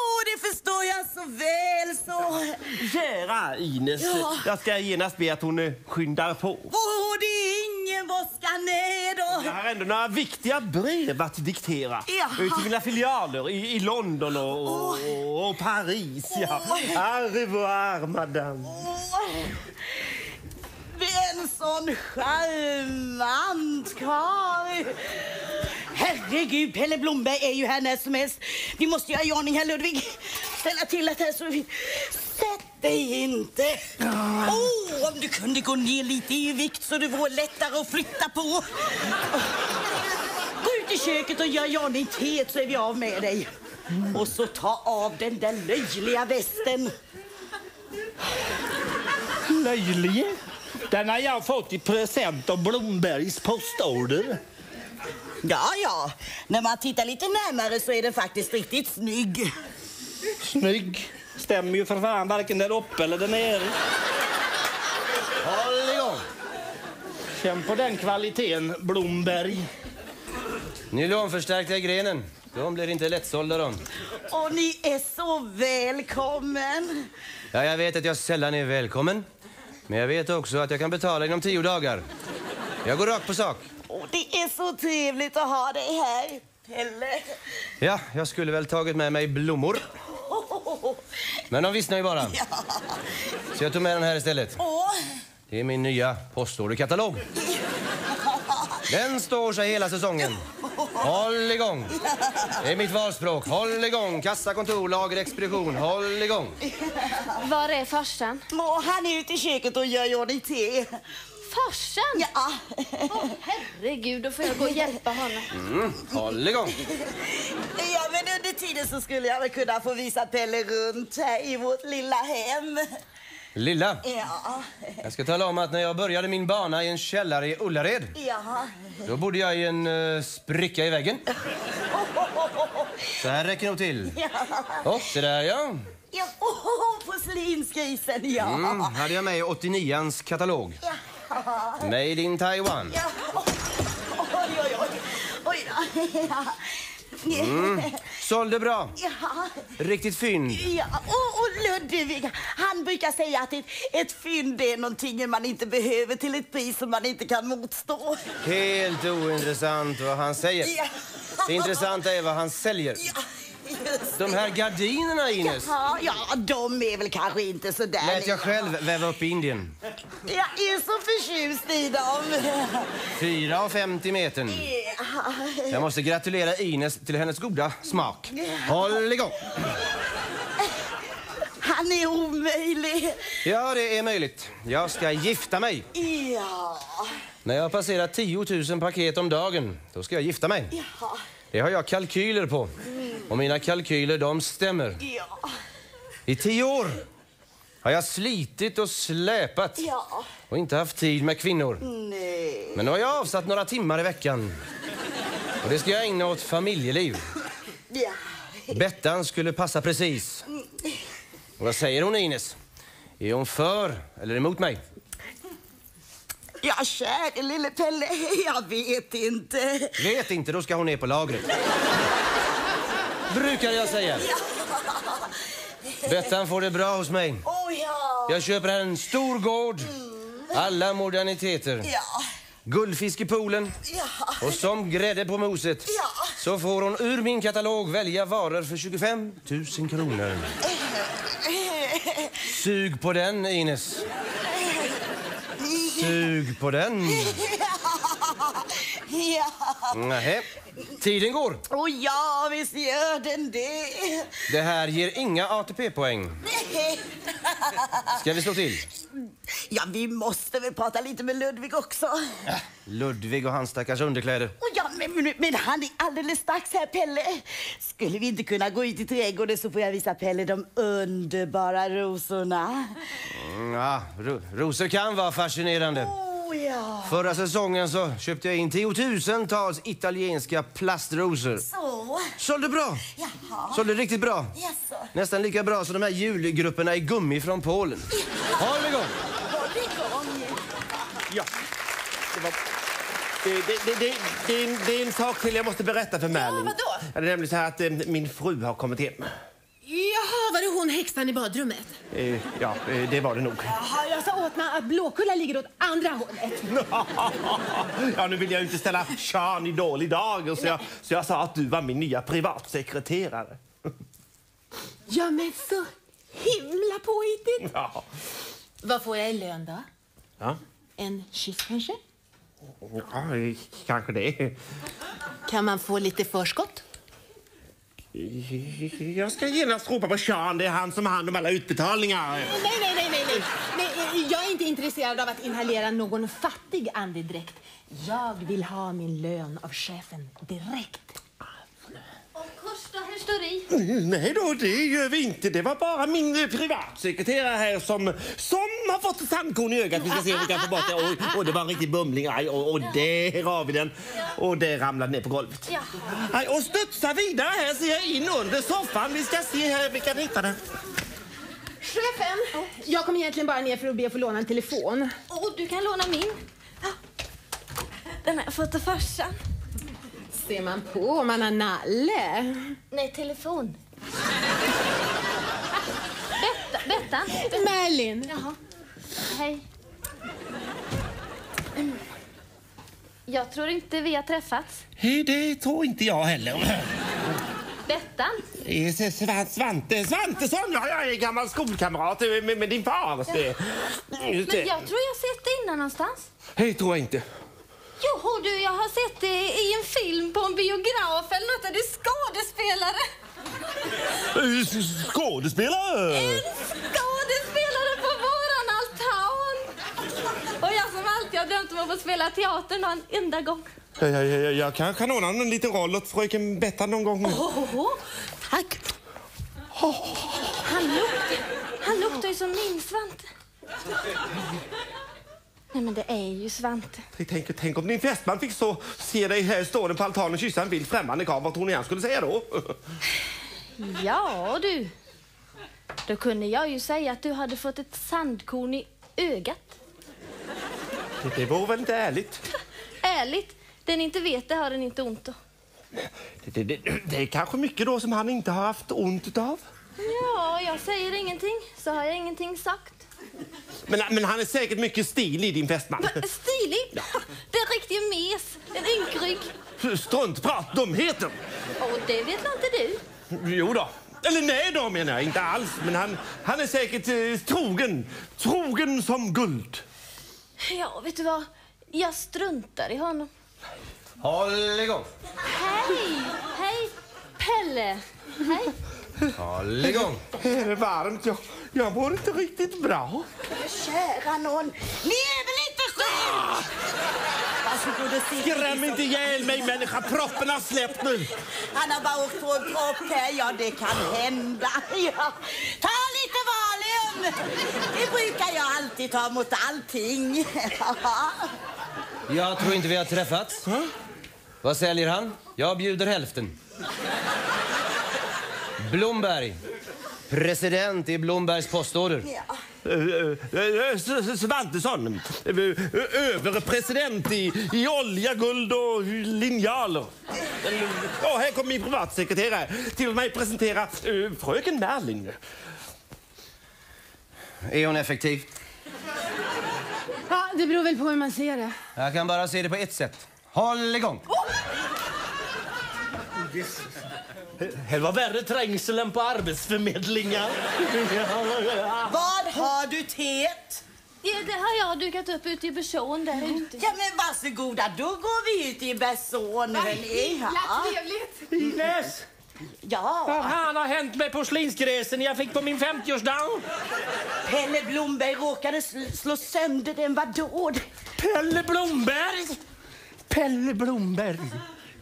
förstår jag så väl så. Kära Ines, Ja. jag ska genast be att hon eh, skyndar på. Åh, det är ingen brådska, nej Jag då. har ändå några viktiga brev att diktera. Eh, till mina filialer i, i London och, och, och Paris. Ja. Oj. Au revoir, madame. Åh. En sån charmant karl. Herregud, Pelle Blomberg är ju här när som helst. Vi måste göra i ordning här, Ludvig. Ställa till det här så vi... Sätt dig inte. Åh, om du kunde gå ner lite i vikt så det vore lättare att flytta på. Gå ut i köket och gör i ordning teet så är vi av med dig. Och så ta av den där löjliga västen. Löjlig? Den har jag fått i present av Blombergs postorder. Ja, ja. När man tittar lite närmare så är den faktiskt riktigt snygg. Snygg. Stämmer ju för fan varken där uppe eller där nere. Håll igång! Känn på den kvaliteten, Blomberg. Nylonförstärkta i grenen. De blir inte lättsålda de. Och ni är så välkommen. Ja, jag vet att jag sällan är välkommen. Men jag vet också att jag kan betala inom tio dagar. Jag går rakt på sak. Och det är så trevligt att ha dig här, Pelle. Ja, jag skulle väl tagit med mig blommor. Men de vissnar ju bara. Så jag tog med den här istället. Åh, Det är min nya postorderkatalog. Den står sig hela säsongen. Håll igång! Det är mitt valspråk. Håll igång! Kassa, kontor, lager, expedition. Håll igång! Var är farsan? Åh, han är ute i köket och gör i ordning te. Farsan? Ja. Åh, herregud, då får jag gå och hjälpa honom. Mm, håll igång! ja, men under tiden så skulle jag väl kunna få visa Pelle runt här i vårt lilla hem. Lilla, Ja, jag ska tala om att när jag började min bana i en källare i Ullared, ja. då bodde jag i en uh, spricka i väggen. Så här räcker nog till. Och så där ja. Ja, oh, porslinsgrisen, ja. Mm, hade jag med i 89ans katalog. ja. Made in Taiwan. Ja. Oj, oj, oj. Oj då. Ja. Sålde bra. Ja. Riktigt fynd. Ja, och, och Ludvig, han brukar säga att ett, ett fynd är någonting man inte behöver till ett pris som man inte kan motstå. Helt ointressant vad han säger. Ja. Det intressanta är vad han säljer. Ja, De här gardinerna, Ines, Ja, ja, de är väl kanske inte så där lät jag själv väva upp Indien. Jag är så förtjust i dem. 4,50 metern. Ja. Jag måste gratulera Ines till hennes goda smak. Håll igång! Han är omöjlig. Ja, det är möjligt. Jag ska gifta mig. Ja. När jag har passerat 10 000 paket om dagen, då ska jag gifta mig. Ja. Det har jag kalkyler på. Och mina kalkyler, de stämmer. Ja. I tio år har jag slitit och släpat Ja. och inte haft tid med kvinnor. Nej. Men nu har jag avsatt några timmar i veckan. Och det ska jag ägna åt familjeliv. Ja. Bettan skulle passa precis. Och vad säger hon Ines? Är hon för eller emot mig? Ja, käre lille Pelle, jag vet inte. Vet inte, då ska hon ner på lagret. Brukar jag säga. Bettan får det bra hos mig. Åh ja. Jag köper en stor gård, alla moderniteter. Ja. Guldfisk i poolen Ja. och som grädde på moset Ja. så får hon ur min katalog välja varor för 25 000 kronor. Sug på den, Ines. Sug på den. Ja. Nähä. Tiden går. Åh ja, visst gör den det. Det här ger inga ATP-poäng. Ska vi slå till? Ja, vi måste väl prata lite med Ludvig också. Ludvig och hans stackars underkläder. Men, men, han är alldeles strax här, Pelle. Skulle vi inte kunna gå ut i trädgården så får jag visa Pelle de underbara rosorna. Mm, Ja, ro rosor kan vara fascinerande. Åh ja. Förra säsongen så köpte jag in tiotusentals italienska plastrosor. Så. Sålde bra. Jaha. Sålde riktigt bra. Jaså. Nästan lika bra som de här julgrupperna i gummi från Polen. Håll igång! Håll igång. Det, var... det, det, det, det, det, är en, det är en sak till jag måste berätta för Merlin. vadå? Ja, det är nämligen så här att eh, min fru har kommit hem. Jaha, var det hon häxan i badrummet? Eh, ja, eh, det var det nog. Jaha, jag sa åt mig att Blåkulla ligger åt andra hållet. ja, nu vill jag ju inte ställa Sean i dålig dager så jag, så jag sa att du var min nya privatsekreterare. Ja, men så himla påhittigt. Ja. Vad får jag i lön då? ja. En kyss kanske? Ja, kanske det. Kan man få lite förskott? Jag ska genast ropa på Sean. Det är han som har hand om alla utbetalningar. Nej, nej, nej, nej, nej. nej jag är inte intresserad av att inhalera någon fattig andedräkt. Jag vill ha min lön av chefen direkt. Och Kosta, hur står det i? Nej då, det gör vi inte. Det var bara min eh, privatsekreterare här som, som har fått ett sandkorn i ögat. Vi ska se om vi kan få bort det. Oj, oj, det var en riktig bumling. Aj, och, och där har vi den. Och det ramlade ner på golvet. Aj, och studsa vidare här ser jag in under soffan. Vi ska se här, vi kan hitta den. Chefen! Jag kom egentligen bara ner för att be att få låna en telefon. Och du kan låna min. Den har jag fått av farsan. Ser man på om man har nalle? Nej, telefon. Betta, Bettan. Merlin. Jaha. Hej. Jag tror inte vi har träffats. Hej, det tror inte jag heller. Bettan? Sv- Svante Svantesson, ja, jag är gammal skolkamrat med, med din far. Just Men jag tror jag sett det innan någonstans. Hej, tror jag inte. Jo du, jag har sett det i en film på en biograf eller något där du är skådespelare. Eh, Skådespelare? En skådespelare på våran altan. Och jag som alltid har drömt om att få spela teater någon enda gång. Jag, jag, jag, jag kanske kan ordna en liten roll åt fröken Bettan någon gång. Åh, tack. Han luktar, han luktar ju som min Svante. Nej men det är ju Svante. Tänk, tänk om din fästman fick så se dig här stående på altanen och kyssa en vild främmande karl. Vad tror ni han skulle säga då? Ja du. Då kunde jag ju säga att du hade fått ett sandkorn i ögat. Det, det vore väl inte ärligt? Ärligt, den inte vet det har den inte ont av. Det, det, det, är kanske mycket då som han inte har haft ont utav. Ja, jag säger ingenting så har jag ingenting sagt. Men, men han är säkert mycket stilig, din fästman. Va, Stilig? Det är riktig mes. En ynkrygg. Struntprat, dumheter! Och det vet inte du. Jo då. Eller nej då menar jag, inte alls. Men han, han är säkert eh, trogen. Trogen som guld. Ja, vet du vad? Jag struntar i honom. Håll igång! Hej! Hej, Pelle! Hej! Håll igång! Är varmt. Jag, jag mår inte riktigt bra. Kära någon, ni är väl inte så... Varsågod och sitt. Skräm inte ihjäl mig människa. Proppen har släppt nu. Han har bara åkt på en propp här. Ja, det kan hända. Ja. Ta lite Valium! Det brukar jag alltid ta mot allting. Ja. Jag tror inte vi har träffats. Vad säljer han? Jag bjuder hälften. Blomberg. President i Blombergs postorder. Eh, eh, eh, Svantesson. Eh, eh, Överpresident i, i olja, guld och linjaler. Ja, här kommer min privatsekreterare till mig presentera fröken Merlin. Är hon effektiv? Ja, det beror väl på hur man ser det. Jag kan bara se det på ett sätt. Håll igång! Det var värre trängsel än på arbetsförmedlingar. Vad har du teet? Ja, det har jag dukat upp ute i Bersån där ute. Ja, men varsågoda. Då går vi ut i Bersån. Ja. trevligt. Ines, vad ja. fan har hänt med porslinsgräsen jag fick på min 50-årsdag? Pelle Blomberg råkade sl- slå sönder den. Vadå? Pelle Blomberg! Pelle Blomberg.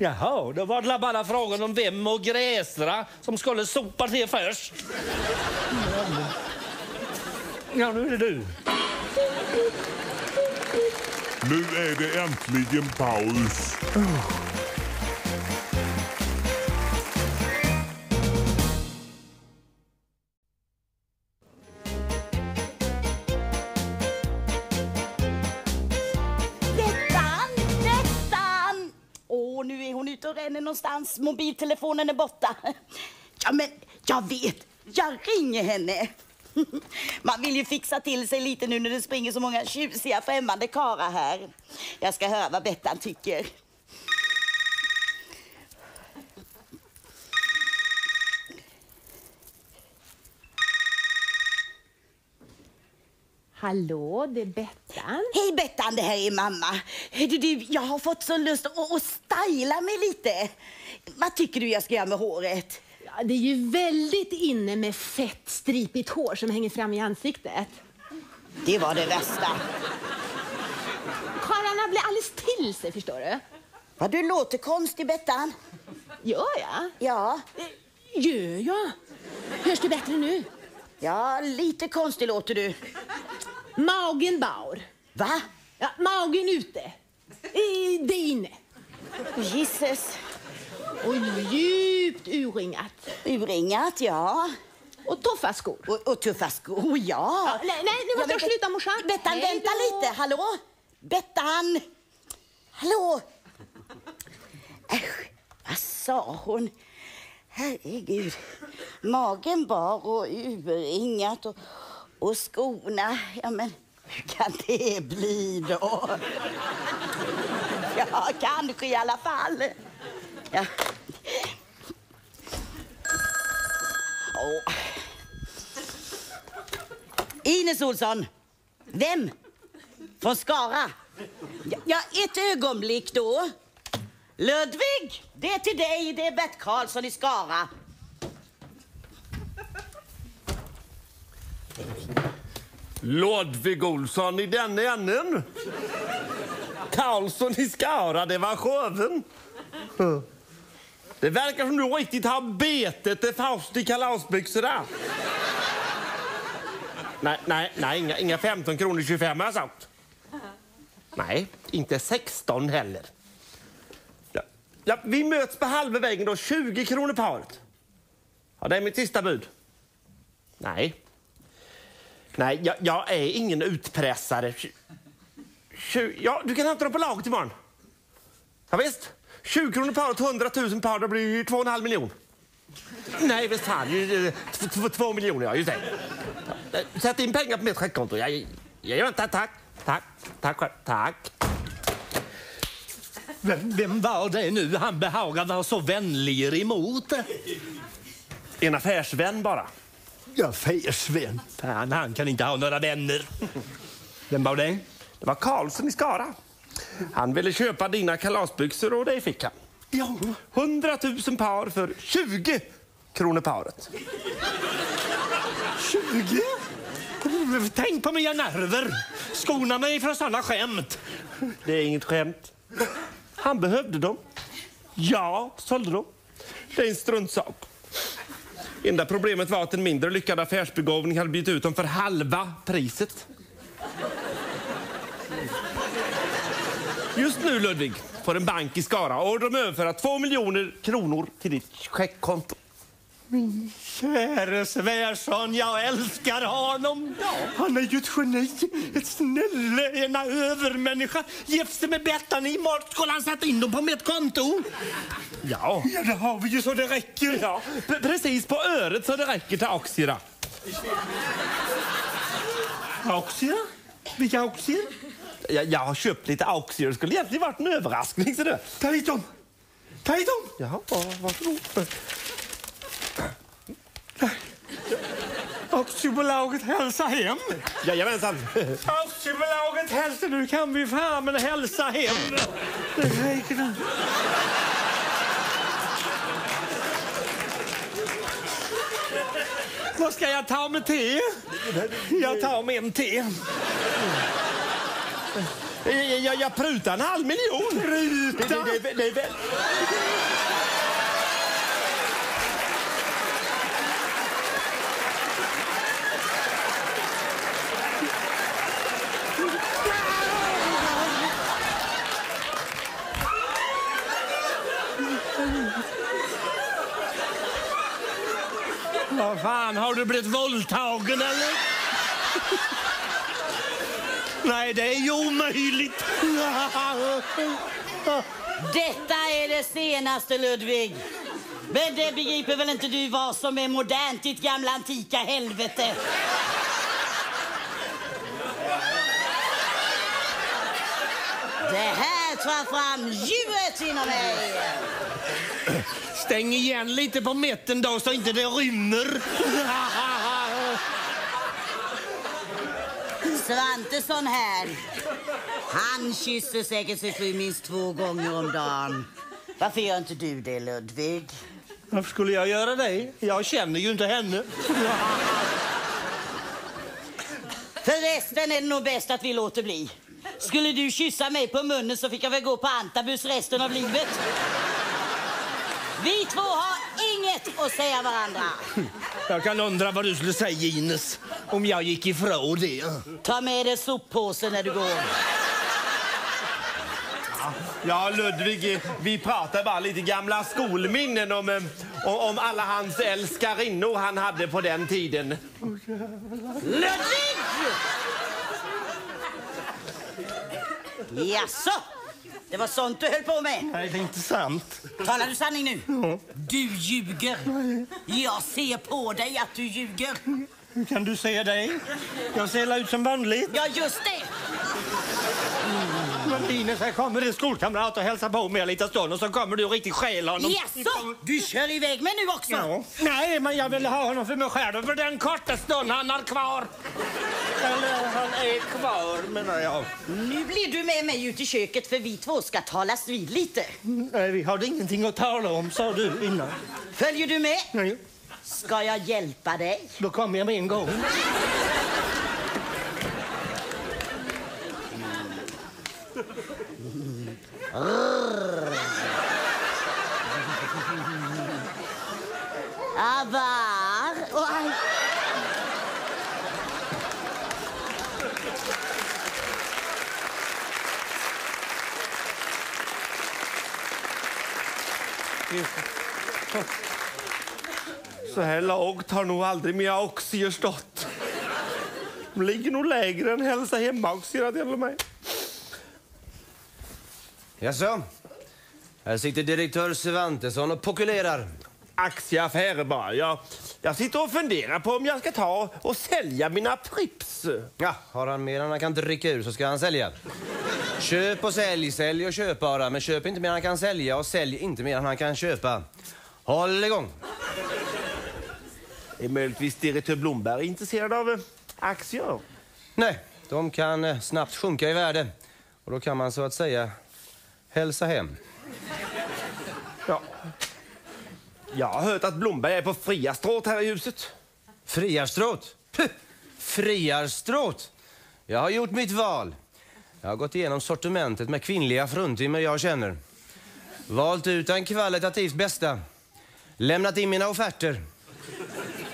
Jaha, då var det bara frågan om vem och Gräsra som skulle sopa det först. Ja, nu är det du. Nu är det äntligen paus. Och nu är hon ute och ränner någonstans. Mobiltelefonen är borta. Ja, men jag vet. Jag ringer henne. Man vill ju fixa till sig lite nu när det springer så många tjusiga främmande karlar här. Jag ska höra vad Bettan tycker. Hallå, det är Bettan. Hej Bettan, det här är mamma. Du, du, jag har fått så lust att, att styla mig lite. Vad tycker du jag ska göra med håret? Ja, det är ju väldigt inne med fett stripigt hår som hänger fram i ansiktet. Det var det värsta. Karlarna blir alldeles till sig, förstår du. Vad du låter konstig Bettan. Gör jag? Ja, Eh, Gör jag? Hörs det bättre nu? ja, lite konstig låter du. Magen Baur. Va? Ja, magen ute. Eh, Det inne. Gisses. Och djupt urringat. Urringat, ja. Och tuffa skor. Och, och tuffa skor, ja. Ja, nej, nej, nu måste Ja, jag sluta, morsan. Bettan, Hej vänta då. lite. Hallå? Bettan! Hallå? Äsch, vad sa hon? Herregud. Magen bar och urringat och, och skorna. Ja, men hur kan det bli då? Ja, kanske i alla fall. Ja. Oh. Ines Olsson. Vem? Från Skara? Ja, ett ögonblick då. Ludvig, det är till dig. Det är Bert Karlsson i Skara. Ludvig Olsson i den änden. Karlsson i Skara, det var sjöven. Det verkar som du riktigt har betet dig fast i kalasbyxorna. Nej, nej, nej inga, inga 15 kronor 25 har jag sagt. Nej, inte 16 heller. Ja, ja, vi möts på halva vägen då, 20 kronor paret. Ja, det är mitt sista bud. Nej. Nej, jag, jag är ingen utpressare. Ja, du kan hämta dem på laget imorgon. Ja, visst. 20 kronor paret, 100 000 par, det blir ju 2,5 miljon. Nej, visst fan. ju, eh, miljoner, ja. Just det. Sätt in pengar på mitt checkkonto. Jag, jag, jag, tack, tack. Tack, tack, tack. Vem, vem var det nu han behagade vara så vänlig emot? En affärsvän bara. Ja, Fersven. Fan, han kan inte ha några vänner. Vem var det? Det var Karlsson i Skara. Han ville köpa dina kalasbyxor och det fick han. Ja. 100 000 par för 20 kronor paret. 20? Tänk på mina nerver. Skona mig från såna skämt. Det är inget skämt. Han behövde dem. Ja, sålde dem. Det är en struntsak. Enda problemet var att en mindre lyckad affärsbegåvning hade bjudit ut dem för halva priset. Just nu, Ludvig, får en bank i Skara order om att överföra två miljoner kronor till ditt checkkonto. Käre svärson, jag älskar honom. Han är ju ett geni. Ett snälle, ena övermänniska. Gift sig med Bettan imorgon skulle han sätta in dem på mitt konto. Ja. Ja, det har vi ju så det räcker. ja, p- precis på öret så det räcker till aktierna. Aktier? Vilka aktier? Jag, jag har köpt lite aktier. Det skulle egentligen varit en överraskning. Så det. Ta hit dem. Ta hit dem. Jaha, varsågod. Aktiebolaget Hälsa Hem. Jajamensan. Aktiebolaget Hälsa, nu kan vi fan men hälsa hem. Det räcker. Vad ska jag ta med te? Jag tar med en te. Jag, jag, jag prutar en halv miljon. Pruta? Det, det, det, fan, har du blivit våldtagen eller? Nej, det är ju omöjligt. Detta är det senaste, Ludvig. Men det begriper väl inte du vad som är modernt, ditt gamla antika helvete. Det här tar fram djuret inom mig. Stäng igen lite på mitten då så inte det rymmer. Svantesson här. Han kysser säkert sin fru minst två gånger om dagen. Varför gör inte du det, Ludvig? Varför skulle jag göra det? Jag känner ju inte henne. Förresten är det nog bäst att vi låter bli. Skulle du kyssa mig på munnen så fick jag väl gå på antabus resten av livet. Vi två har inget att säga varandra. Jag kan undra vad du skulle säga, Ines, om jag gick ifrån det. Ta med dig soppåsen när du går. Ja, Ludvig, vi pratar bara lite gamla skolminnen om, eh, om, om alla hans älskarinnor han hade på den tiden. Ludvig! Jaså? Det var sånt du höll på med? Nej, det är inte sant. Talar du sanning nu? Du ljuger. Jag ser på dig att du ljuger. Hur kan du se det? Jag ser ut som vanligt. Ja, just det. Men Ines, här kommer din skolkamrat och hälsar på mig en liten stund och så kommer du och riktigt stjäl honom. Jaså? Du kör iväg mig nu också? Ja. Nej, men jag vill ha honom för mig själv för den korta stund han har kvar. Eller han är kvar, menar jag. Nu blir du med mig ut i köket för vi två ska talas vid lite. Nej, vi hade ingenting att tala om, sa du innan. Följer du med? Nej, Ska jag hjälpa dig? då kommer jag med en gång. Avar. Så här lågt har nog aldrig mina oxier stått. De ligger nog lägre än hälsa hemma-oxier, till och med. Jaså? Här sitter direktör Svantesson och pokulerar. Aktieaffärer bara. Jag, jag sitter och funderar på om jag ska ta och sälja mina Prips. Ja, har han mer än han kan dricka ur så ska han sälja. Köp och sälj, sälj och köp bara. Men köp inte mer än han kan sälja och sälj inte mer än han kan köpa. Håll igång! Är möjligtvis direktör Blomberg intresserad av eh, aktier? Nej, de kan eh, snabbt sjunka i värde. Och då kan man så att säga hälsa hem. Ja. Jag har hört att Blomberg är på friastråt här i huset. Friarstråt? Puh, Friarstråt? Jag har gjort mitt val. Jag har gått igenom sortimentet med kvinnliga fruntimmer jag känner. Valt ut den kvalitativt bästa. Lämnat in mina offerter.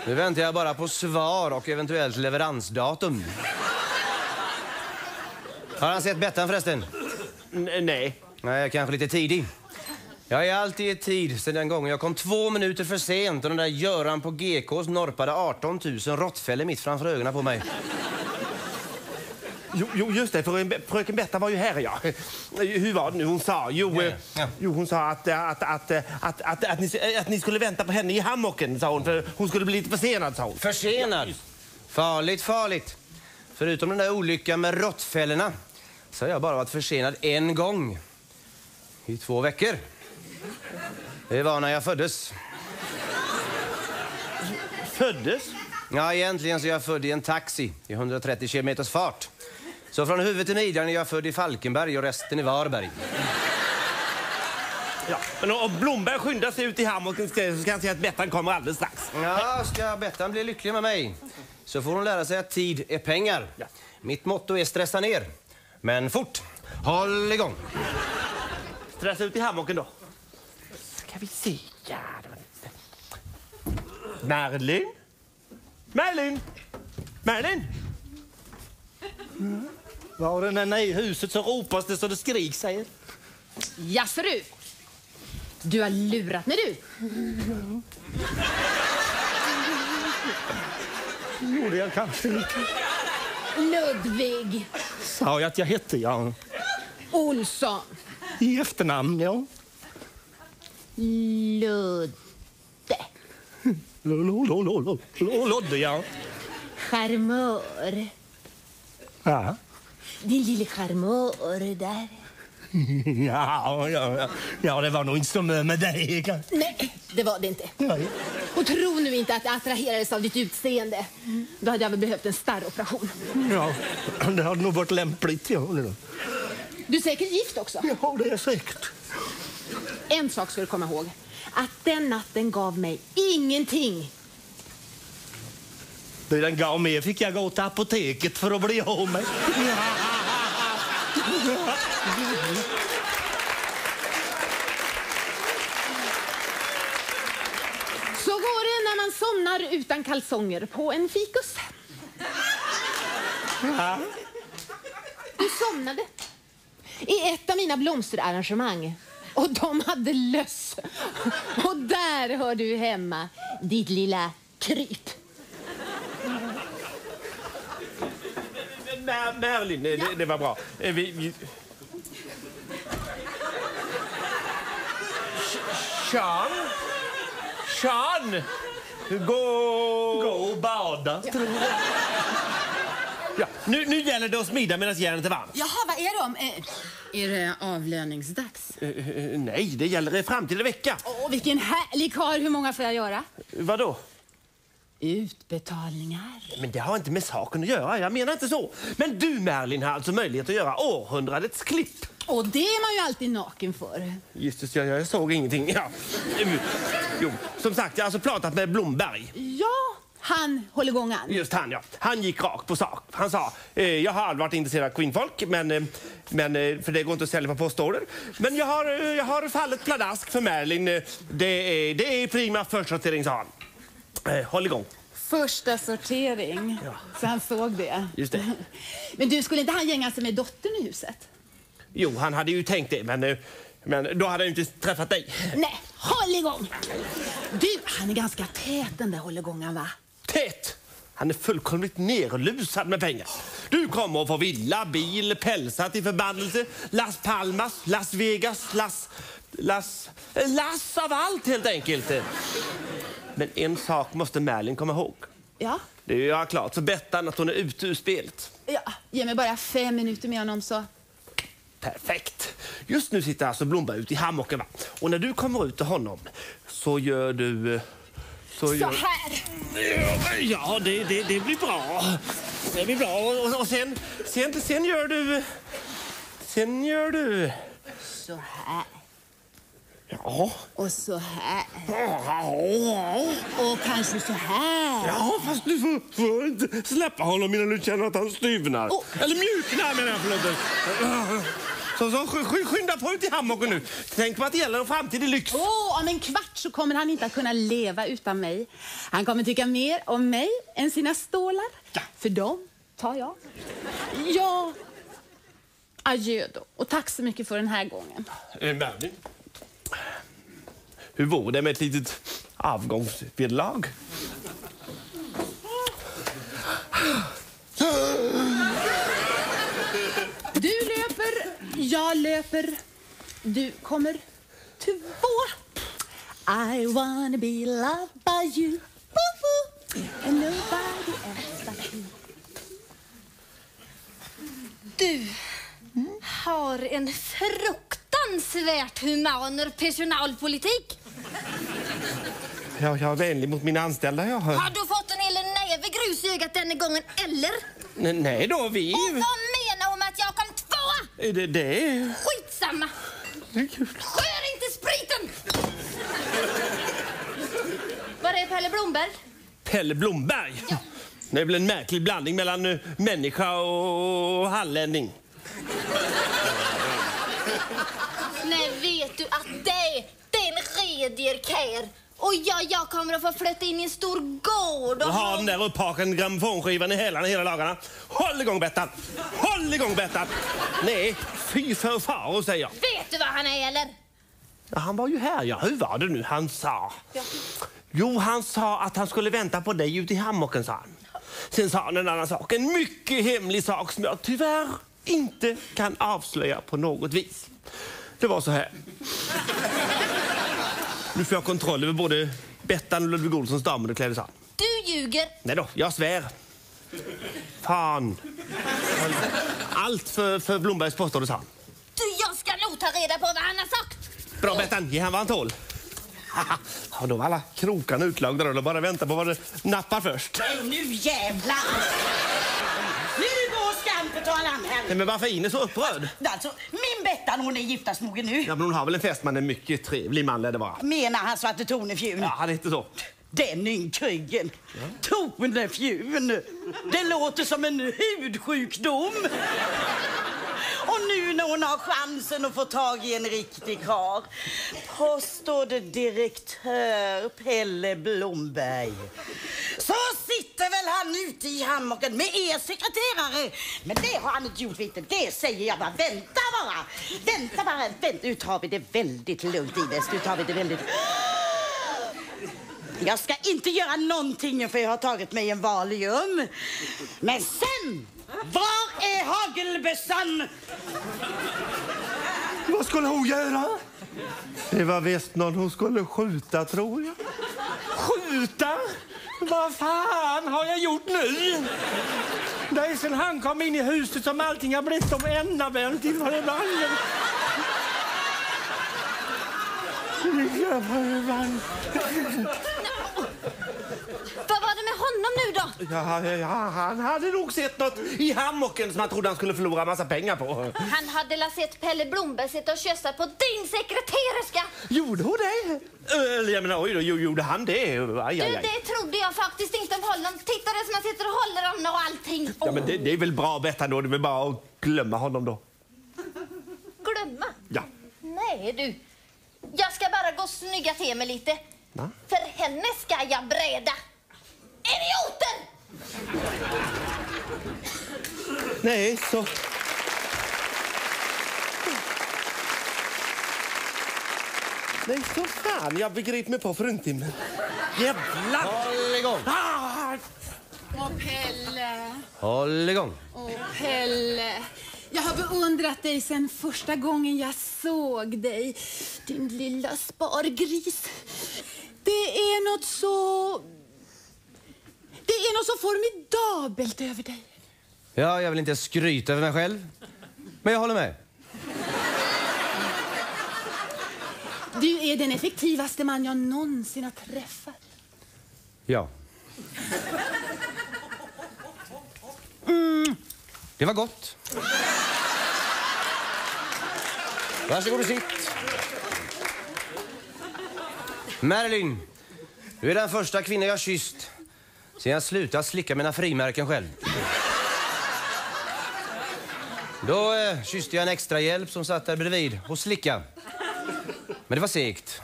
Nu väntar jag bara på svar och eventuellt leveransdatum. Har han sett Bettan förresten? N- nej. Nej, kanske lite tidig. Jag är alltid i tid sedan den gången jag kom två minuter för sent och den där Göran på GKs norpade 18 000 råttfällor mitt framför ögonen på mig. Jo, jo just det, fröken, fröken Betta var ju här ja. Hur var det nu hon sa? Jo, eh, Ja. jo hon sa att, eh, att, att, eh, att, att, att, ni, att ni skulle vänta på henne i hammocken, sa hon. För hon skulle bli lite försenad, sa hon. Försenad. Farligt, farligt. Förutom den där olyckan med råttfällorna så har jag bara varit försenad en gång. I två veckor. Det var när jag föddes. Föddes? Ja, egentligen så är jag född i en taxi i 130 kilometers fart. Så från huvudet till midjan är jag född i Falkenberg och resten i Varberg. Ja. Men om Blomberg skyndar sig ut i hammocken så ska han säga att Bettan kommer alldeles strax. Ja, ska Bettan bli lycklig med mig så får hon lära sig att tid är pengar. Ja. Mitt motto är stressa ner, men fort. Håll igång. Stressa ut i hammocken då. Ska vi se. Ja, det var lite. Merlin? Merlin? Merlin? Var den än är i huset så ropas det så det skriks, säger. Jaså du? Du har lurat mig du. Gjorde jag kanske lite. Ludvig Sa jag att jag hette, ja. Olsson. I efternamn, ja. Ludde. Lo- lo- lo- lo- lo- Lodde, ja. Charmör. Ja. Din lille charmör där. Ja, ja, ja. ja, det var nog inte så mycket med dig. Nej, det var det inte. Nej. Och tro nu inte att jag attraherades av ditt utseende. Då hade jag väl behövt en starroperation. Ja, det hade nog varit lämpligt. Ja, det- Du är säkert gift också. ja det är säkert. En sak ska du komma ihåg. Att den natten gav mig ingenting. Du, den gav mig fick jag gå till apoteket för att bli av med. Så går det när man somnar utan kalsonger på en fikus. Du somnade i ett av mina blomsterarrangemang. Och de hade löss. Och där hör du hemma, ditt lilla kryp. Mer, Merlin, det, det var bra. Eh, Vi, vi... Sean? Sean! Gå... Gå och bada. Ja, nu, nu gäller det att smida medan järnet är varmt. Jaha, vad är de? Eh, är det avlöningsdags? Eh, eh, nej, det gäller fram till en vecka. Åh, vilken härlig karl. Hur många får jag göra? Vadå? Utbetalningar. Men det har inte med saken att göra. Jag menar inte så. Men du, Merlin, har alltså möjlighet att göra århundradets klipp. Och det är man ju alltid naken för. Just det, jag, jag såg ingenting. Ja. Jo, som sagt, jag har alltså pratat med Blomberg. Ja, han håller gången. Just han, ja. Han gick rakt på sak. Han sa, eh, jag har aldrig varit intresserad av kvinnfolk, men, eh, men, eh, för det går inte att sälja på postorder. Men jag har, eh, jag har fallet pladask för Merlin. Eh, Det är, det är prima försortering, sa han. Eh, håll igång. Första sortering. Så han såg det. Just det. Men du, skulle inte han gänga sig med dottern i huset? Jo, han hade ju tänkt det, men, eh, men då hade han ju inte träffat dig. Nej, håll igång! Du, han är ganska tät den där hålligången va? Tät! Han är fullkomligt nerlusad med pengar. Du kommer att få villa, bil, pälsar till förbannelse, Las Palmas, Las Vegas, Las... Las... Las av allt helt enkelt. Men en sak måste Merlin komma ihåg. Ja. Det är ju klart för Bettan att hon är ute ur spelet. ja. Ge mig bara fem minuter med honom så. Perfekt. Just nu sitter alltså Blomberg ute i hammocken. va? Och när du kommer ut till honom så gör du... Så, Så gör... här! Ja, det, det, det blir bra. Det blir bra. Och, och sen, sen, sen gör du... Sen gör du... Så här. Ja. Och så här. Och kanske så här. ja fast du får, får inte släppa honom innan du känner att han styvnar. Oh. Eller mjuknar menar jag, förlåt. Så, så sk- sk- skynda på ut i hammocken nu. Tänk på att det gäller en framtid i lyx. Åh, om en kvart så kommer han inte att kunna leva utan mig. Han kommer tycka mer om mig än sina stålar. Ja. För dem tar jag. Ja. Adjö då. Och tack så mycket för den här gången. Eh, Merlin. Hur vore det med ett litet avgångsvederlag? Du löper, jag löper. Du kommer två. I wanna be loved by you. Woo-hoo. And nobody else but you. Du har en fruktansvärt human personalpolitik. Ja, jag är vänlig mot mina anställda. Jag har... Har du fått en hel näve grus i ögat denna gången, eller? N- Nej då, vi... Och vad Det, det är... Skitsamma! Skär inte spriten! Var är Pelle Blomberg? Pelle Blomberg. Det är väl en märklig blandning mellan eh, människa och hallänning. Nej, vet du att det, det är en redier kär. Och jag, jag kommer att få flytta in i en stor gård Och ha den där upphakande grammofonskivan i hälarna hela dagarna. Håll igång Bettan! Håll igång Bettan! Nej, fy för faro säger jag. Vet du vad han är, eller? Ja, han var ju här, ja. Hur var det nu han sa? Jo, han sa att han skulle vänta på dig ute i hammocken, sa han. Sen sa han en annan sak, en mycket hemlig sak som jag tyvärr inte kan avslöja på något vis. Det var så här. Nu får jag kontroll över både Bettan och Ludvig Olssons damunderkläder, sa han. Du ljuger. Nej då, jag svär. Fan. Allt för, för Blombergs postorder, sa han. Du, jag ska ta reda på vad han har sagt. Bra Bettan, ge han vad han tål. Ja, då var alla krokarna utlagda. De bara vänta på vad det nappar först. Nej, nu jävlar! Nu går skampen och alla här. Nej, men varför är Ines så upprörd? Alltså, min Bettan hon är giftastmogen nu. Ja, men hon har väl en fästman, en mycket trevlig man lär det vara. Menar han Svarte Tornefjun? Ja, han heter så. Den ynkryggen. Tornefjun. Det låter som en hudsjukdom. Och nu när hon har chansen att få tag i en riktig karl påstår det direktör Pelle Blomberg. Så sitter väl han ute i hammocken med er sekreterare. Men det har han inte gjort, vet du. Det säger jag bara. Vänta bara. Vänta bara. Vänta. Nu tar vi det väldigt lugnt, Ines. Nu tar vi det väldigt... Jag ska inte göra någonting för jag har tagit mig en Valium. Men sen, var är hagelbössan? Vad skulle hon göra? Det var visst någon hon skulle skjuta, tror jag. Skjuta? Vad fan har jag gjort nu? Det är sen han kom in i huset som allting har blivit som endavänt i förbannat. Vad var det med honom nu då? Ja, ja, han hade nog sett något i hammocken som han trodde han skulle förlora massa pengar på. Han hade la sett Pelle Blomberg sitta och kyssa på din sekreterarska. Gjorde hon det? Eller jag menar, oj då, jo, gjorde han det? Aj, Du, aj, aj. det trodde jag faktiskt inte om honom. Titta det som han sitter och håller om och allting. Ja, men det, det är väl bra Bettan då, det är väl bara att glömma honom då. Glömma? Ja. Nej du. Jag ska bara gå och snygga till mig lite. Va? För henne ska jag breda. Idioter! Nej, så... Nej, så fan, jag begriper mig på fruntimmen. Jävlar! Håll igång! Ah! Åh, Pelle. Håll igång! Åh, Pelle. Jag har beundrat dig sen första gången jag såg dig. Din lilla spargris. Det är något så... Det är något så formidabelt över dig. Ja, jag vill inte skryta över mig själv. Men jag håller med. Du är den effektivaste man jag någonsin har träffat. Ja. Mm, det var gott. Varsågod och sitt. Marilyn, du är den första kvinna jag kysst sen jag slutade slicka mina frimärken själv. Då eh, kysste jag en extra hjälp som satt där bredvid och slicka. Men det var segt.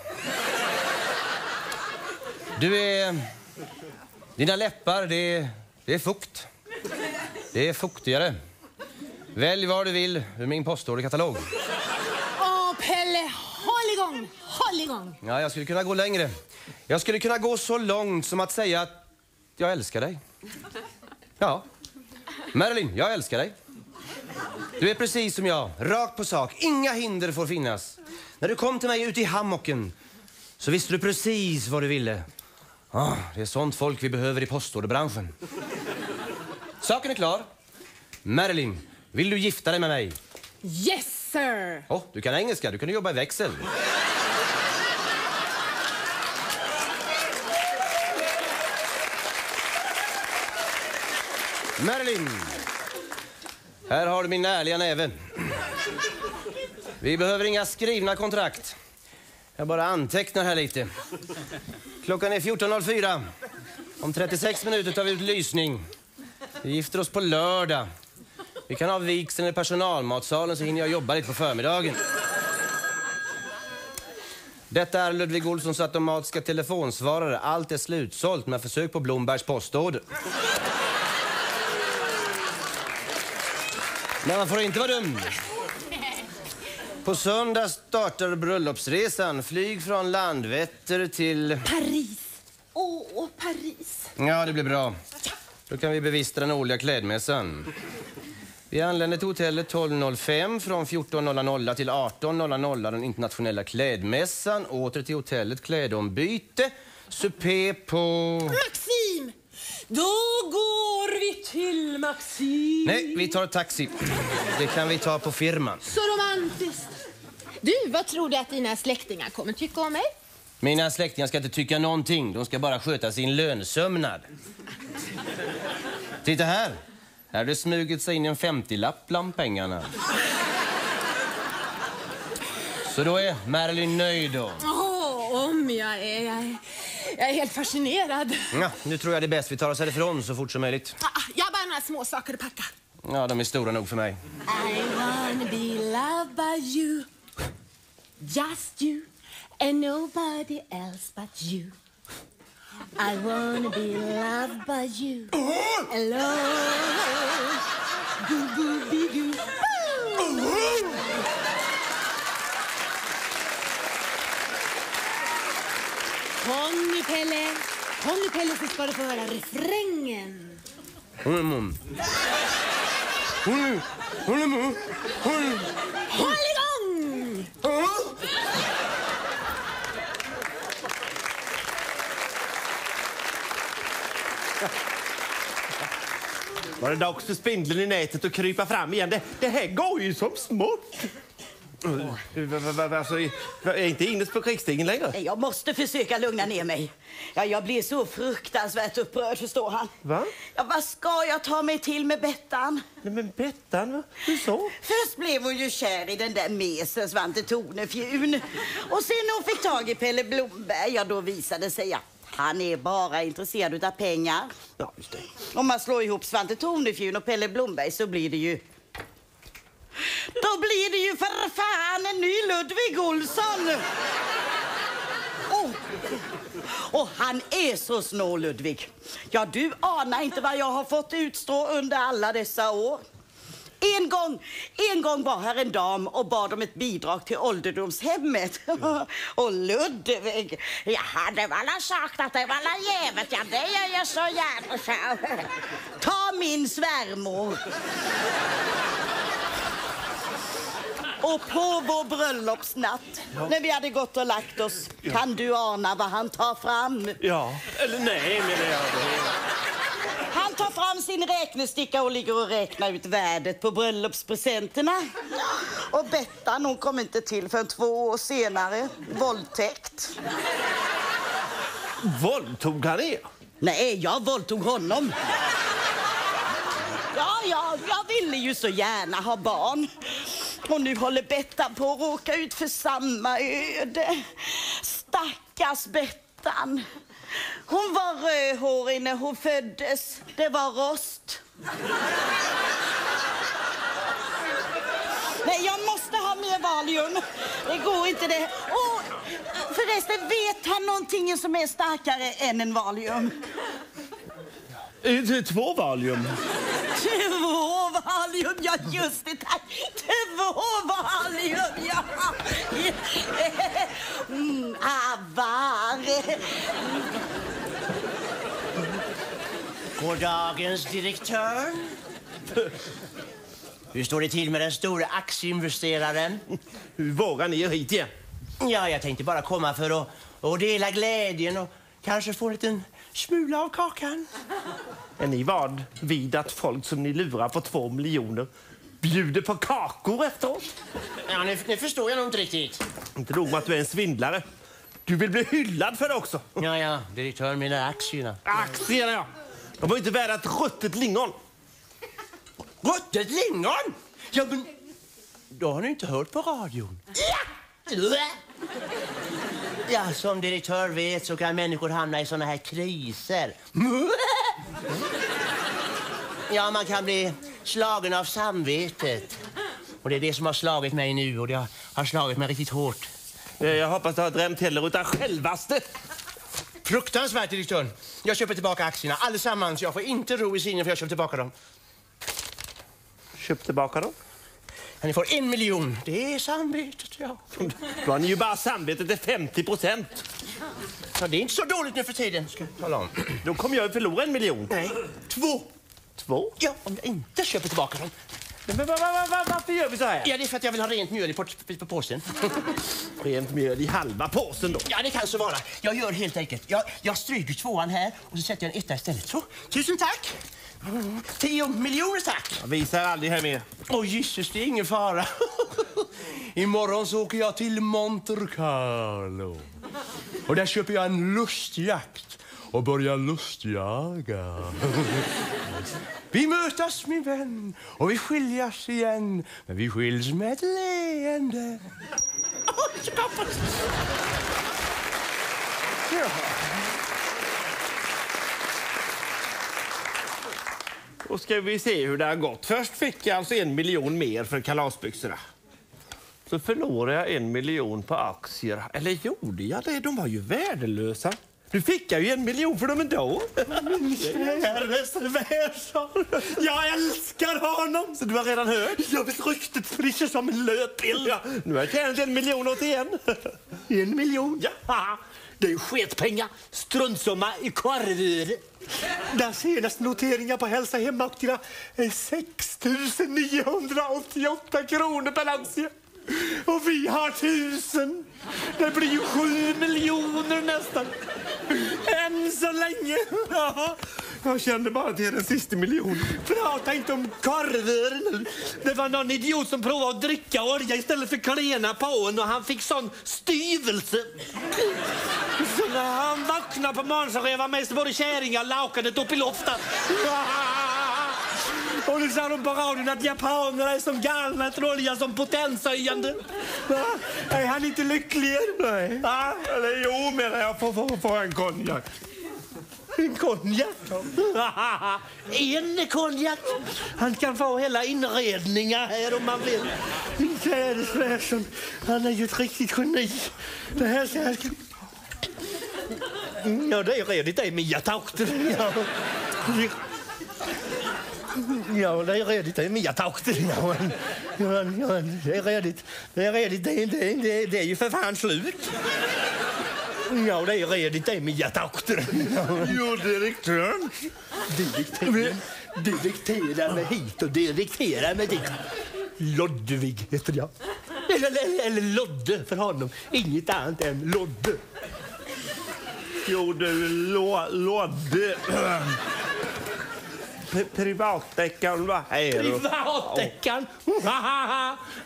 Du är... Dina läppar, det det är fukt. Det är fuktigare. Välj vad du vill ur min postorderkatalog. Åh, Pelle, håll igång! Håll igång! Ja, jag skulle kunna gå längre. Jag skulle kunna gå så långt som att säga att jag älskar dig. Ja. Marilyn, jag älskar dig. Du är precis som jag, rakt på sak. Inga hinder får finnas. När du kom till mig ute i hammocken så visste du precis vad du ville. Ah, det är sånt folk vi behöver i postorderbranschen. Saken är klar. Marilyn, vill du gifta dig med mig? Yes, sir! Åh, du kan engelska. Du kan jobba i växel. Marilyn, här har du min ärliga näve. Vi behöver inga skrivna kontrakt. Jag bara antecknar här lite. Klockan är 14.04. Om 36 minuter tar vi ut lysning. Vi gifter oss på lördag. Vi kan ha vigseln i personalmatsalen så hinner jag jobba lite på förmiddagen. Detta är Ludvig Olssons automatiska telefonsvarare. Allt är slutsålt, men försök på Blombergs postorder. Men man får inte vara dum. På söndag startar bröllopsresan. Flyg från Landvetter till... Paris. Åh, Paris. Ja, det blir bra. Då kan vi bevista den årliga klädmässan. Vi anländer till hotellet 12.05 från 14.00 till 18.00 den internationella klädmässan. Åter till hotellet klädombyte. Supé på... Maxim! Då går vi till Maxim. Nej, vi tar taxi. Det kan vi ta på firman. Så romantiskt. Du, vad tror du att dina släktingar kommer tycka om mig? Mina släktingar ska inte tycka någonting. De ska bara sköta sin lönsömnad. Titta här. Här har det smugit sig in en 50-lapp bland pengarna. Så då är Marilyn nöjd då? Åh, om jag är. Jag är, jag är helt fascinerad. Ja, nu tror jag det är bäst vi tar oss härifrån så fort som möjligt. Ah, Jag har bara några små saker att packa. Ja, de är stora nog för mig. I wanna be loved by you Just you and nobody else but you I wanna be loved by you Alone Goo goo be goo nu Pelle, nu Pelle så ska du få höra refrängen. Mm. Mm. Håll igång! Var det dags för spindeln i nätet att krypa fram igen? Det, det här går ju som smått. Alltså, är inte Ines på krigsstigen längre? Jag måste försöka lugna ner mig. Ja, jag blir så fruktansvärt upprörd, förstår han. Va? Ja, vad ska jag ta mig till med Bettan? Nej, men Bettan, hur så? Först blev hon ju kär i den där mesen Svante Tornefjun. Och sen hon fick tag i Pelle Blomberg, ja då visade sig att han är bara intresserad av pengar. Ja, just det. Om man slår ihop Svante Tornefjun och Pelle Blomberg så blir det ju... Då blir det ju för fan en ny Ludvig Olsson! Oh. Och han är så snål, Ludvig. Ja, du anar inte vad jag har fått utstå under alla dessa år. En gång, en gång var här en dam och bad om ett bidrag till ålderdomshemmet. Och Ludvig, ja det var alla sagt att det var alla jävet, ja det gör jag så gärna, så. Ta min svärmor. Och på vår bröllopsnatt, när vi hade gått och lagt oss, kan du ana vad han tar fram? Ja, eller nej menar jag. Han tar fram sin räknesticka och ligger och räknar ut värdet på bröllopspresenterna. Och Bettan hon kom inte till förrän två år senare. Våldtäkt. Våldtog han er? Nej, jag våldtog honom. Ja, ja, jag ville ju så gärna ha barn. Och nu håller Bettan på att råka ut för samma öde. Stackars Bettan. Hon var rödhårig när hon föddes. Det var rost. Nej, jag måste ha mer Valium. Det går inte det. Och förresten, vet han någonting som är starkare än en Valium? Eh, Två Valium. Två Valium, ja just det, tack. Två Valium, ja. Mm, avar. Gårdagens direktör. Hur står det till med den stora aktieinvesteraren? Hur vågar ni er hit igen? Ja, jag tänkte bara komma för att, att dela glädjen och kanske få en liten smula av kakan. Är ni vad vid att folk som ni lurar på två miljoner bjuder på kakor efteråt? Ja, nu, nu förstår jag nog inte riktigt. Inte nog med att du är en svindlare. Du vill bli hyllad för det också. Ja, ja, direktör där aktierna. Aktierna, ja. De var inte värda ett ruttet lingon. Ruttet lingon? Ja, men då har ni inte hört på radion. Ja! Ja, som direktör vet så kan människor hamna i såna här kriser. Ja, man kan bli slagen av samvetet. Och det är det som har slagit mig nu och det har- slagit mig riktigt hårt. Eh, Jag hoppas du har drömt heller utan självaste. Fruktansvärt, direktör. Jag köper tillbaka aktierna allesammans. Jag får inte ro i sinne för jag köper tillbaka dem. Köp tillbaka dem. Ja, ni får en miljon. Det är samvetet, ja. Då har ni ju bara samvetet till 50 procent. ja. Det är inte så dåligt nu för tiden, ska jag tala om. Då kommer jag ju förlora en miljon. Nej, två. Två? Ja, om jag inte köper tillbaka dem. Men va, varför gör vi så här? Ja, det är för att jag vill ha rent mjöl i på påsen. Rent mjöl i halva påsen då. Ja, det kan så vara. Jag gör helt enkelt. Jag, jag stryker tvåan här och så sätter jag en etta istället. Så, tusen tack. Mm, Tio miljoner tack. Jag visar aldrig här mer. Åh, jisses, det är ingen fara. Imorgon så åker jag till Monte Carlo. Och där köper jag en lustjakt och börjar lustjaga. Vi mötas min vän och vi skiljas igen. Men vi skiljs med ett leende. Oj, Då ska vi se hur det har gått. Först fick jag alltså en miljon mer för kalasbyxorna. Så förlorade jag en miljon på aktier. Eller gjorde jag det? De var ju värdelösa. Nu fick jag ju en miljon för dem ändå. Käre svärson, jag älskar honom! Så du har redan hört? Jag vet ryktet spricker som en löpeld. Ja, nu har jag tjänat en miljon återigen. En miljon? Ja. Det är sketpengar. Struntsumma i korvur. Den senaste noteringen på Hälsa Hemma-aktierna är 6 988 kronor per aktie. Och vi har tusen. Det blir ju sju miljoner nästan. Än så länge. Ja. Jag kände bara till den sista miljonen. Prata inte om korvar nu. Det var någon idiot som provade att dricka olja istället för klena på en och han fick sån styvelse. Så när han vaknade på morgonen så rev han med sig både kärringar och lakanet upp i luften. Och nu sa de på radion att japanerna är som galna efter olja som potenshöjande. Va? Är han inte lycklig? Nej. Va? Eller jo, menar jag. Får få, få en konjak. En konjak? en konjak? Han kan få hela inredningar här om man vill. Min käre svärson, han är ju ett riktigt geni. Det här ska jag... Mm, ja, det är redigt det, Mia Taukter. Ja. Ja, det är redigt det, Mia Taukter. Ja, ja, ja, det är redigt. Det är redigt. Det, det, det, det är ju för fan slut. Ja, det är redigt det, Mia Taukter. Ja. Jo, direktören. Direktören direkterar mig hit och direkterar mig dit. Lodvig heter jag. Eller, eller, eller Lodde för honom. Inget annat än Lodde. Jo, du, lå, Lodde. Pri- Privatdeckaren var här. Privatdeckaren.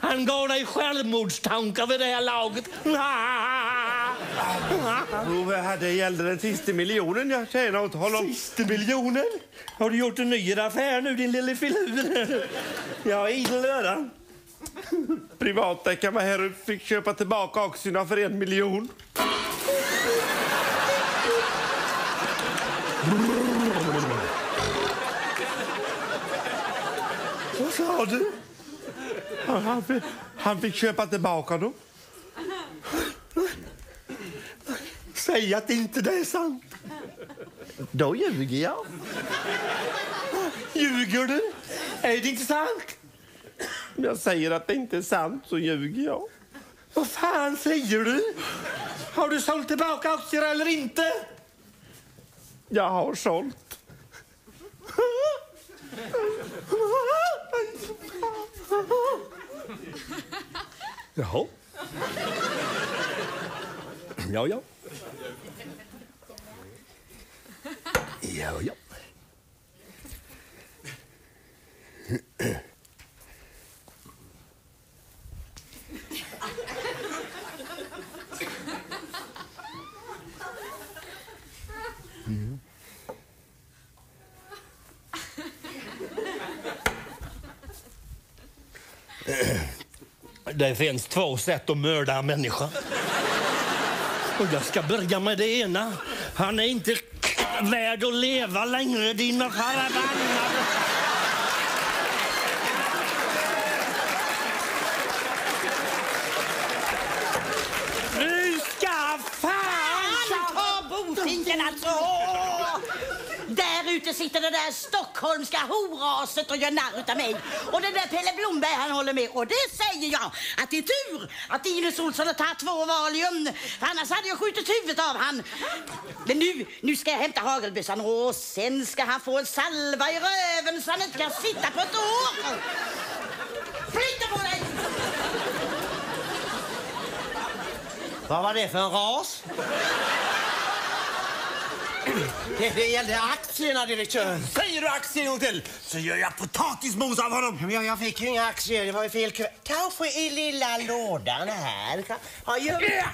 Han gav dig självmordstankar vid det här laget. Jo, hade gällde den sista miljonen jag tjänade åt honom. Sista miljonen. Har du gjort en ny affär nu, din lille filur? Jag är idel öra. Privatdeckaren var här och fick köpa tillbaka aktierna för en miljon. Sa du? Han, han, fick, han fick köpa tillbaka dem. Säg att inte det är sant. Då ljuger jag. Ljuger du? Är det inte sant? Om jag säger att det inte är sant så ljuger jag. Vad fan säger du? Har du sålt tillbaka aktier eller inte? Jag har sålt. Jaha. Ja, ja. Ja, ja. Det finns två sätt att mörda en människa. Och jag ska börja med det ena. Han är inte värd att leva längre, dina förbannade... Nu ska fan... Han tar bofinken alltså! Inte sitter det där stockholmska horaset och gör narr utav mig. Och den där Pelle Blomberg han håller med. Och det säger jag att det är tur att Ines Olsson har tagit två Valium. För annars hade jag skjutit huvudet av han. Men nu, nu ska jag hämta hagelbössan och sen ska han få en salva i röven så han inte kan sitta på ett år. Flytta på dig! Vad var det för en ras? Det, det gällde aktierna, direktör. Säger du aktier en gång till så gör jag potatismos av honom. Men jag, jag fick ju inga aktier, det var ju fel kuvert. Kanske i lilla lådan här. Ja, gör...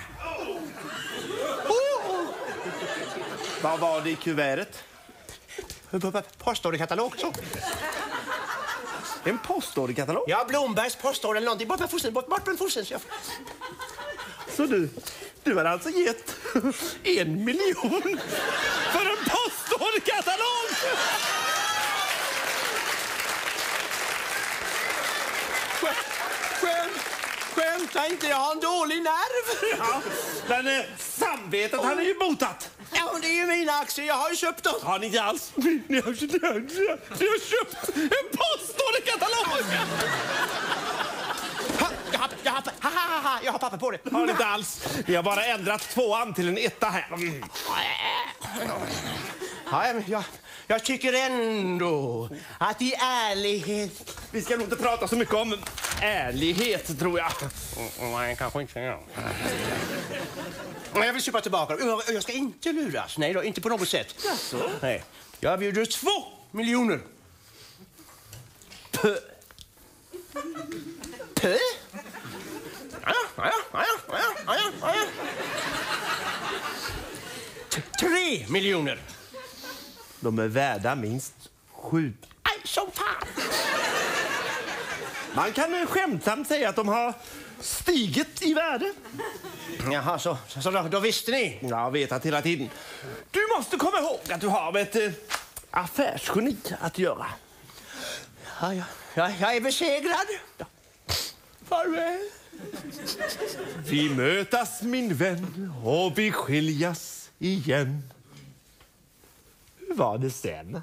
Vad var det i kuvertet? Postorderkatalog. Så. En postorderkatalog? Ja, Blombergs postorder eller någonting. Bort med fossen, bort, bort med fossen. Så jag- Så du, du har alltså gett en miljon för en postorderkatalog? Skämt, skämta inte, jag har en dålig nerv. Ja, men eh, samvetet han är ju botat. Ja, men det är ju mina aktier, jag har ju köpt dem. Har ni inte alls? Ni har, ni har, köpt en postorderkatalog! Jag, har, jag, har, ha, ha, ha, jag har papper på det. Har inte alls? Ni har bara ändrat tvåan till en etta här. Mm. Ja, jag, jag tycker ändå att i ärlighet... Vi ska nog inte prata så mycket om ärlighet, tror jag. Nej, kanske inte. Ja. Jag vill köpa tillbaka. Jag- ska inte luras. Nej, då, inte på något sätt. Nej. Jag bjuder två miljoner. Pö. Ja, ja, ja, ja, ja, ja, ja. T- Tre miljoner. De är värda minst sju. Aj, som fan! Man kan skämtsamt säga att de har stigit i värde. Jaha, så, så, då, då visste ni? Jag har vetat hela tiden. Du måste komma ihåg att du har med ett eh, affärsgeni att göra. Ja, ja, ja, jag är besegrad. Farväl. Vi mötas min vän och vi skiljas igen. Hur var det sen?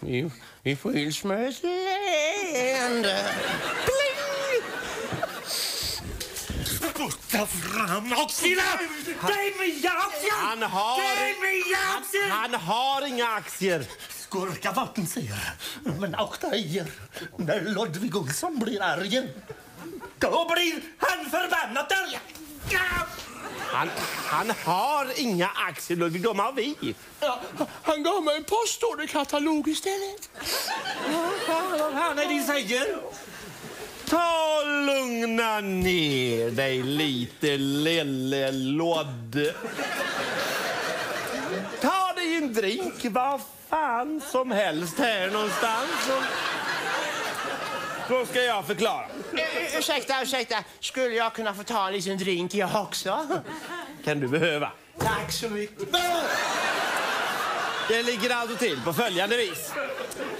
Vi, vi skiljs med ett leende. Ta fram! Det är mina aktier! Han har, han, han har inga aktier. Skurka vapensäger, men akta er när Ludvig Olsson blir arg. Då blir han förbannat arg. Ja! Han, han har inga aktier, Ludvig. De har vi. Ja, han gav mig en postorderkatalog istället. Vad fan är det ni säger? Ta och lugna ner dig lite, lille Lodde. Ta dig en drink, vad fan som helst här någonstans. Så ska jag förklara. Uh, ursäkta, ursäkta. Skulle jag kunna få ta en liten drink jag också? Kan du behöva. Tack så mycket. Det ligger alltså till på följande vis.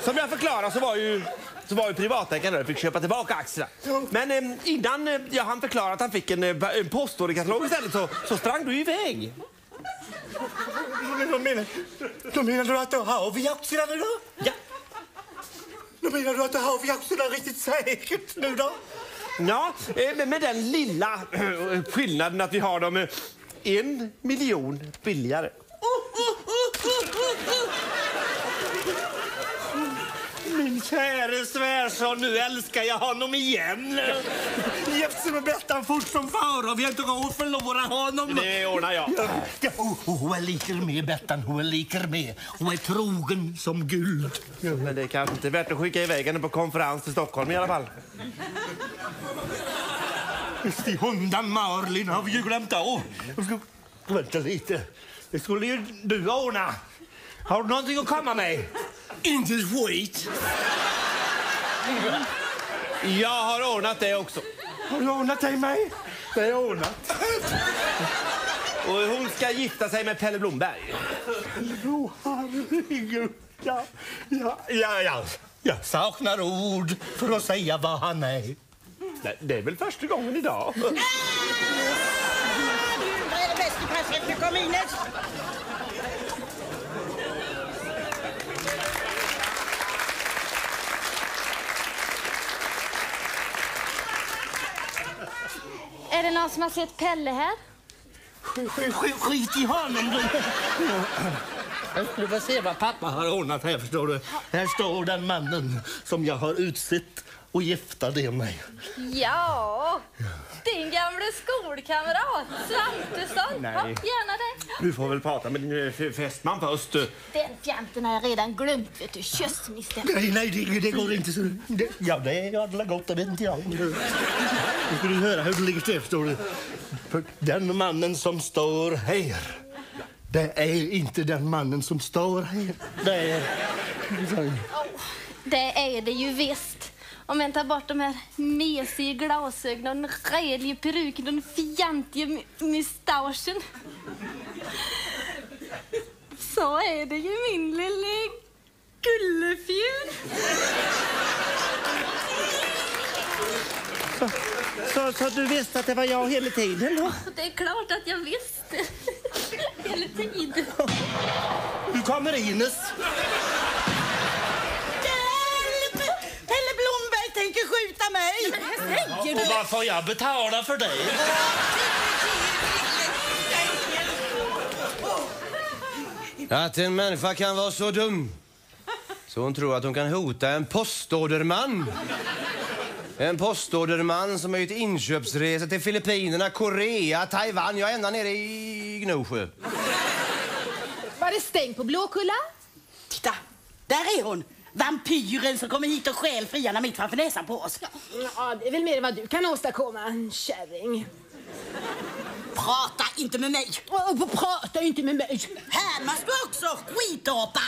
Som jag förklarade så var ju, så var ju privatägaren där och fick köpa tillbaka aktierna. Men eh, innan eh, jag hann förklara att han fick en, eh, en postorderkatalog istället så, så sprang du iväg. Då menar, då menar du att då har vi aktierna nu då? Ja. Då menar du att då har vi aktierna riktigt säkert nu då? Ja, eh, med den lilla eh, skillnaden att vi har dem eh, en miljon billigare. Käre svärson, nu älskar jag honom igen. Gifte med Bettan fort som far och vi har inte råd att förlora honom. Det ordnar jag. Ja, oh, oh, hon är liker med Bettan, hon är liker med. Hon är trogen som guld. Men det är kanske inte värt att skicka iväg henne på konferens till Stockholm i alla fall. Just i hundan Marlin har vi ju glömt av. Vänta lite. Det skulle ju du ordna. Har du någonting att komma med? Inte ett skit. Jag har ordnat det också. Har du ordnat dig med? Det är ordnat. Och hon ska gifta sig med Pelle Blomberg. Herregud. Ja, ja, ja, ja. Jag saknar ord för att säga vad han är. Nej, Det är väl första gången idag. Vad är det bäst i passet med kommunet? Är det någon som har sett Pelle här? Skit, i honom du. Jag skulle få se vad pappa har ordnat här förstår du. Här står den mannen som jag har utsett och gifta dig med mig? Ja, din gamla skolkamrat Svantesson. Nej. Ja, gärna det. Du får väl prata med din eh, fästman först. Den fjanten har jag redan glömt, vet du. Köttminister. Nej, nej, det, det går inte. Så, det, ja, det är jävla gott, det vet inte jag. Nu ska du höra hur det ligger till. För den mannen som står här, det är inte den mannen som står här. Det är... Det är det ju visst. Om jag tar bort de här mesiga glasögonen, den räliga peruken den fjantiga mustaschen. Så är det ju min lille gullefjun. Så, så du visste att det var jag hela tiden då? Det är klart att jag visste. Hela tiden. Du kommer Ines. Tänker skjuta mig! Och vad får jag betala för det? Att en människa kan vara så dum så hon tror att hon kan hota en postorderman. En postorderman som har gjort inköpsresor till Filippinerna, Korea, Taiwan, ja ända nere i Gnosjö. Var det stängt på Blåkulla? Titta, där är hon! Vampyren som kommer hit och stjäl friarna mitt framför näsan på oss. Ja, det är väl mer än vad du kan åstadkomma, kärring. Prata inte med mig! Prata inte med mig. Hermas du också, skitapa!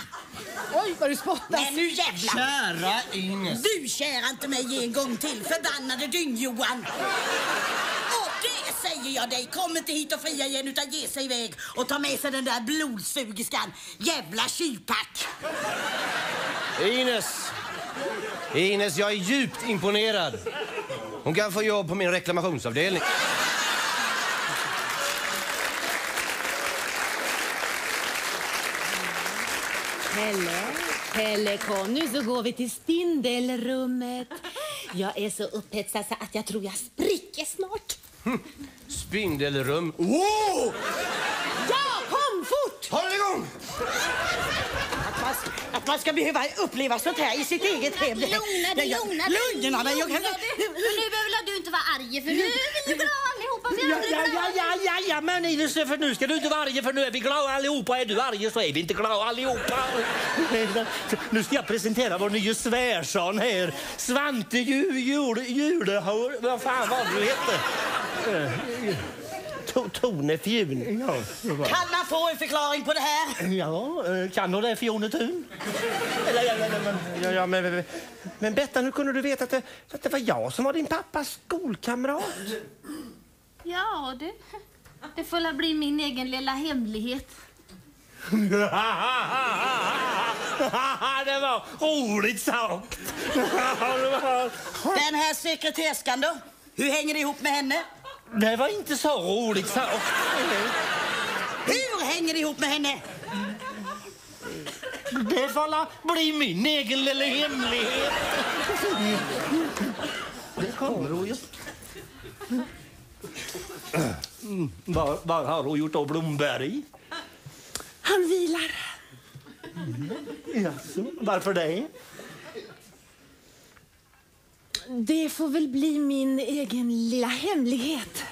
Oj, vad du spottar. Nej, nu jävlar! Kära Ines. Du kärar inte mig en gång till, förbannade dyng-Johan! Och det säger jag dig, kom inte hit och fria igen utan ge sig iväg och ta med sig den där blodsugerskan. Jävla tjuvpack! Ines. Ines, jag är djupt imponerad. Hon kan få jobb på min reklamationsavdelning. Pelle, Pelle kom nu så går vi till spindelrummet. Jag är så upphetsad så att jag tror jag spricker snart. Spindelrum. Wow! Ja, kom fort! Håll igång! Att man, att man ska behöva uppleva sånt här i sitt eget hem. Lugna dig, Jag- lugna dig. Lugna dig. Jag kan... Nu behöver du inte vara arg för nu är vi glada allihopa. Vi Ja, ja, ja, ja, ja, ja, men Ines, för nu ska du inte vara arg för nu är vi glada allihopa. Är du arg så är vi inte glada allihopa. Nu ska jag presentera vår nya svärson här. Svante Ju- Jule... Julehår... Vad fan var du hette? To- Tone Fjun. Ja, Kan man få en förklaring på det här? ja, eh, kan du det Fjone Thun? Eller, ja, ja, men, ja, ja, men, men, Bettan, hur kunde du veta att det, att det var jag som var din pappas skolkamrat? Ja, du. Det får väl bli min egen lilla hemlighet. det var roligt sagt. Den här sekreterskan då? Hur hänger det ihop med henne? Det var inte så roligt sagt. Hur hänger det ihop med henne? Det får bli min egen lilla hemlighet. Det kommer hon ju. Mm, Vad vad har hon gjort av Blomberg? Han vilar. Jaså, varför det? Det får väl bli min egen lilla hemlighet.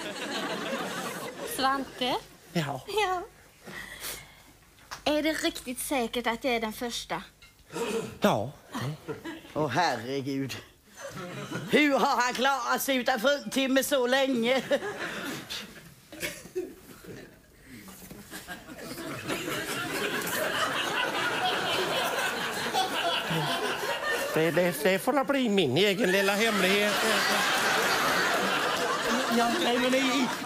Svante? Ja. Ja. Är det riktigt säkert att jag är den första? Ja. Åh herregud. Hur har han klarat sig utan fruntimmer så länge? Det, det, det får bli min egen lilla hemlighet. Ja, nej, men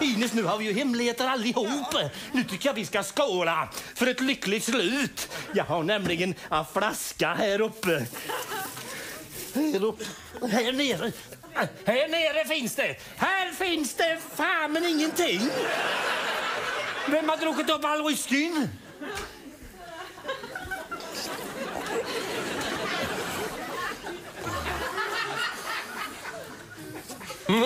Ines, nu har vi ju hemligheter allihop. Nu tycker jag vi ska skåla för ett lyckligt slut. Jag har nämligen en flaska här uppe. Här uppe. Här nere. Här nere finns det. Här finns det fan men ingenting. Vem har druckit upp all whiskyn? Nej.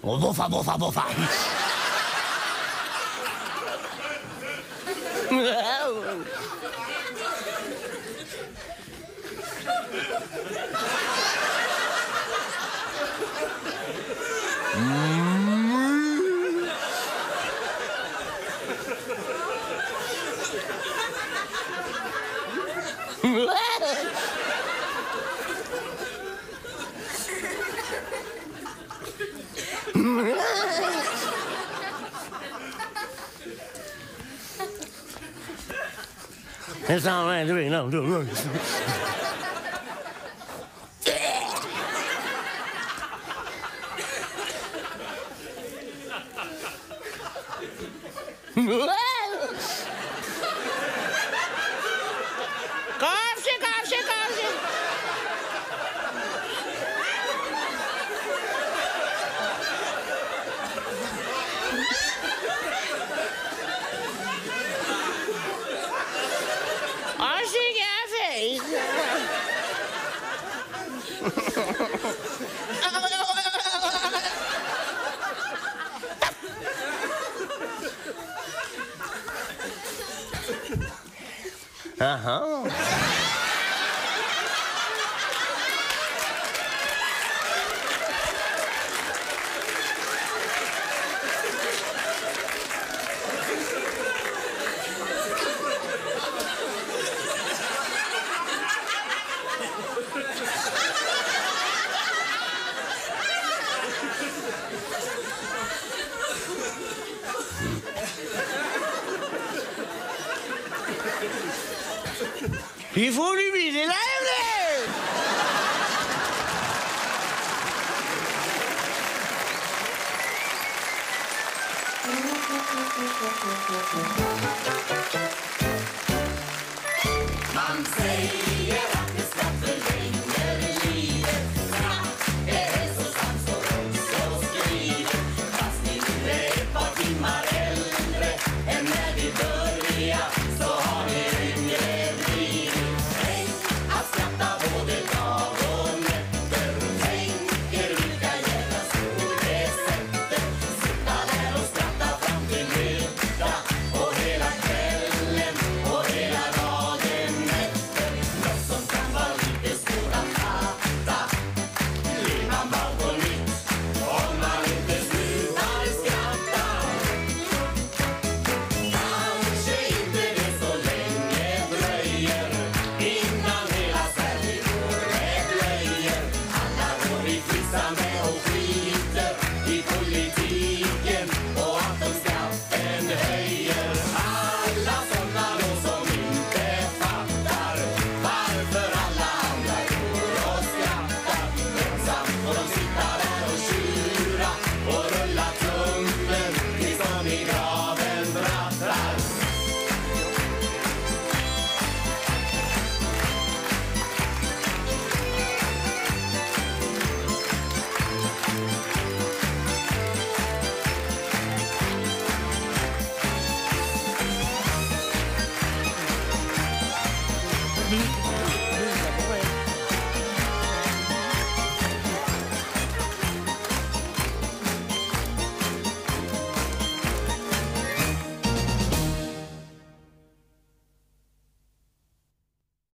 Och voffa, voffa, it's all right to me. No, no, no. What? Uh huh. Aha. Hur får du bilderna nu? Man säger att det ska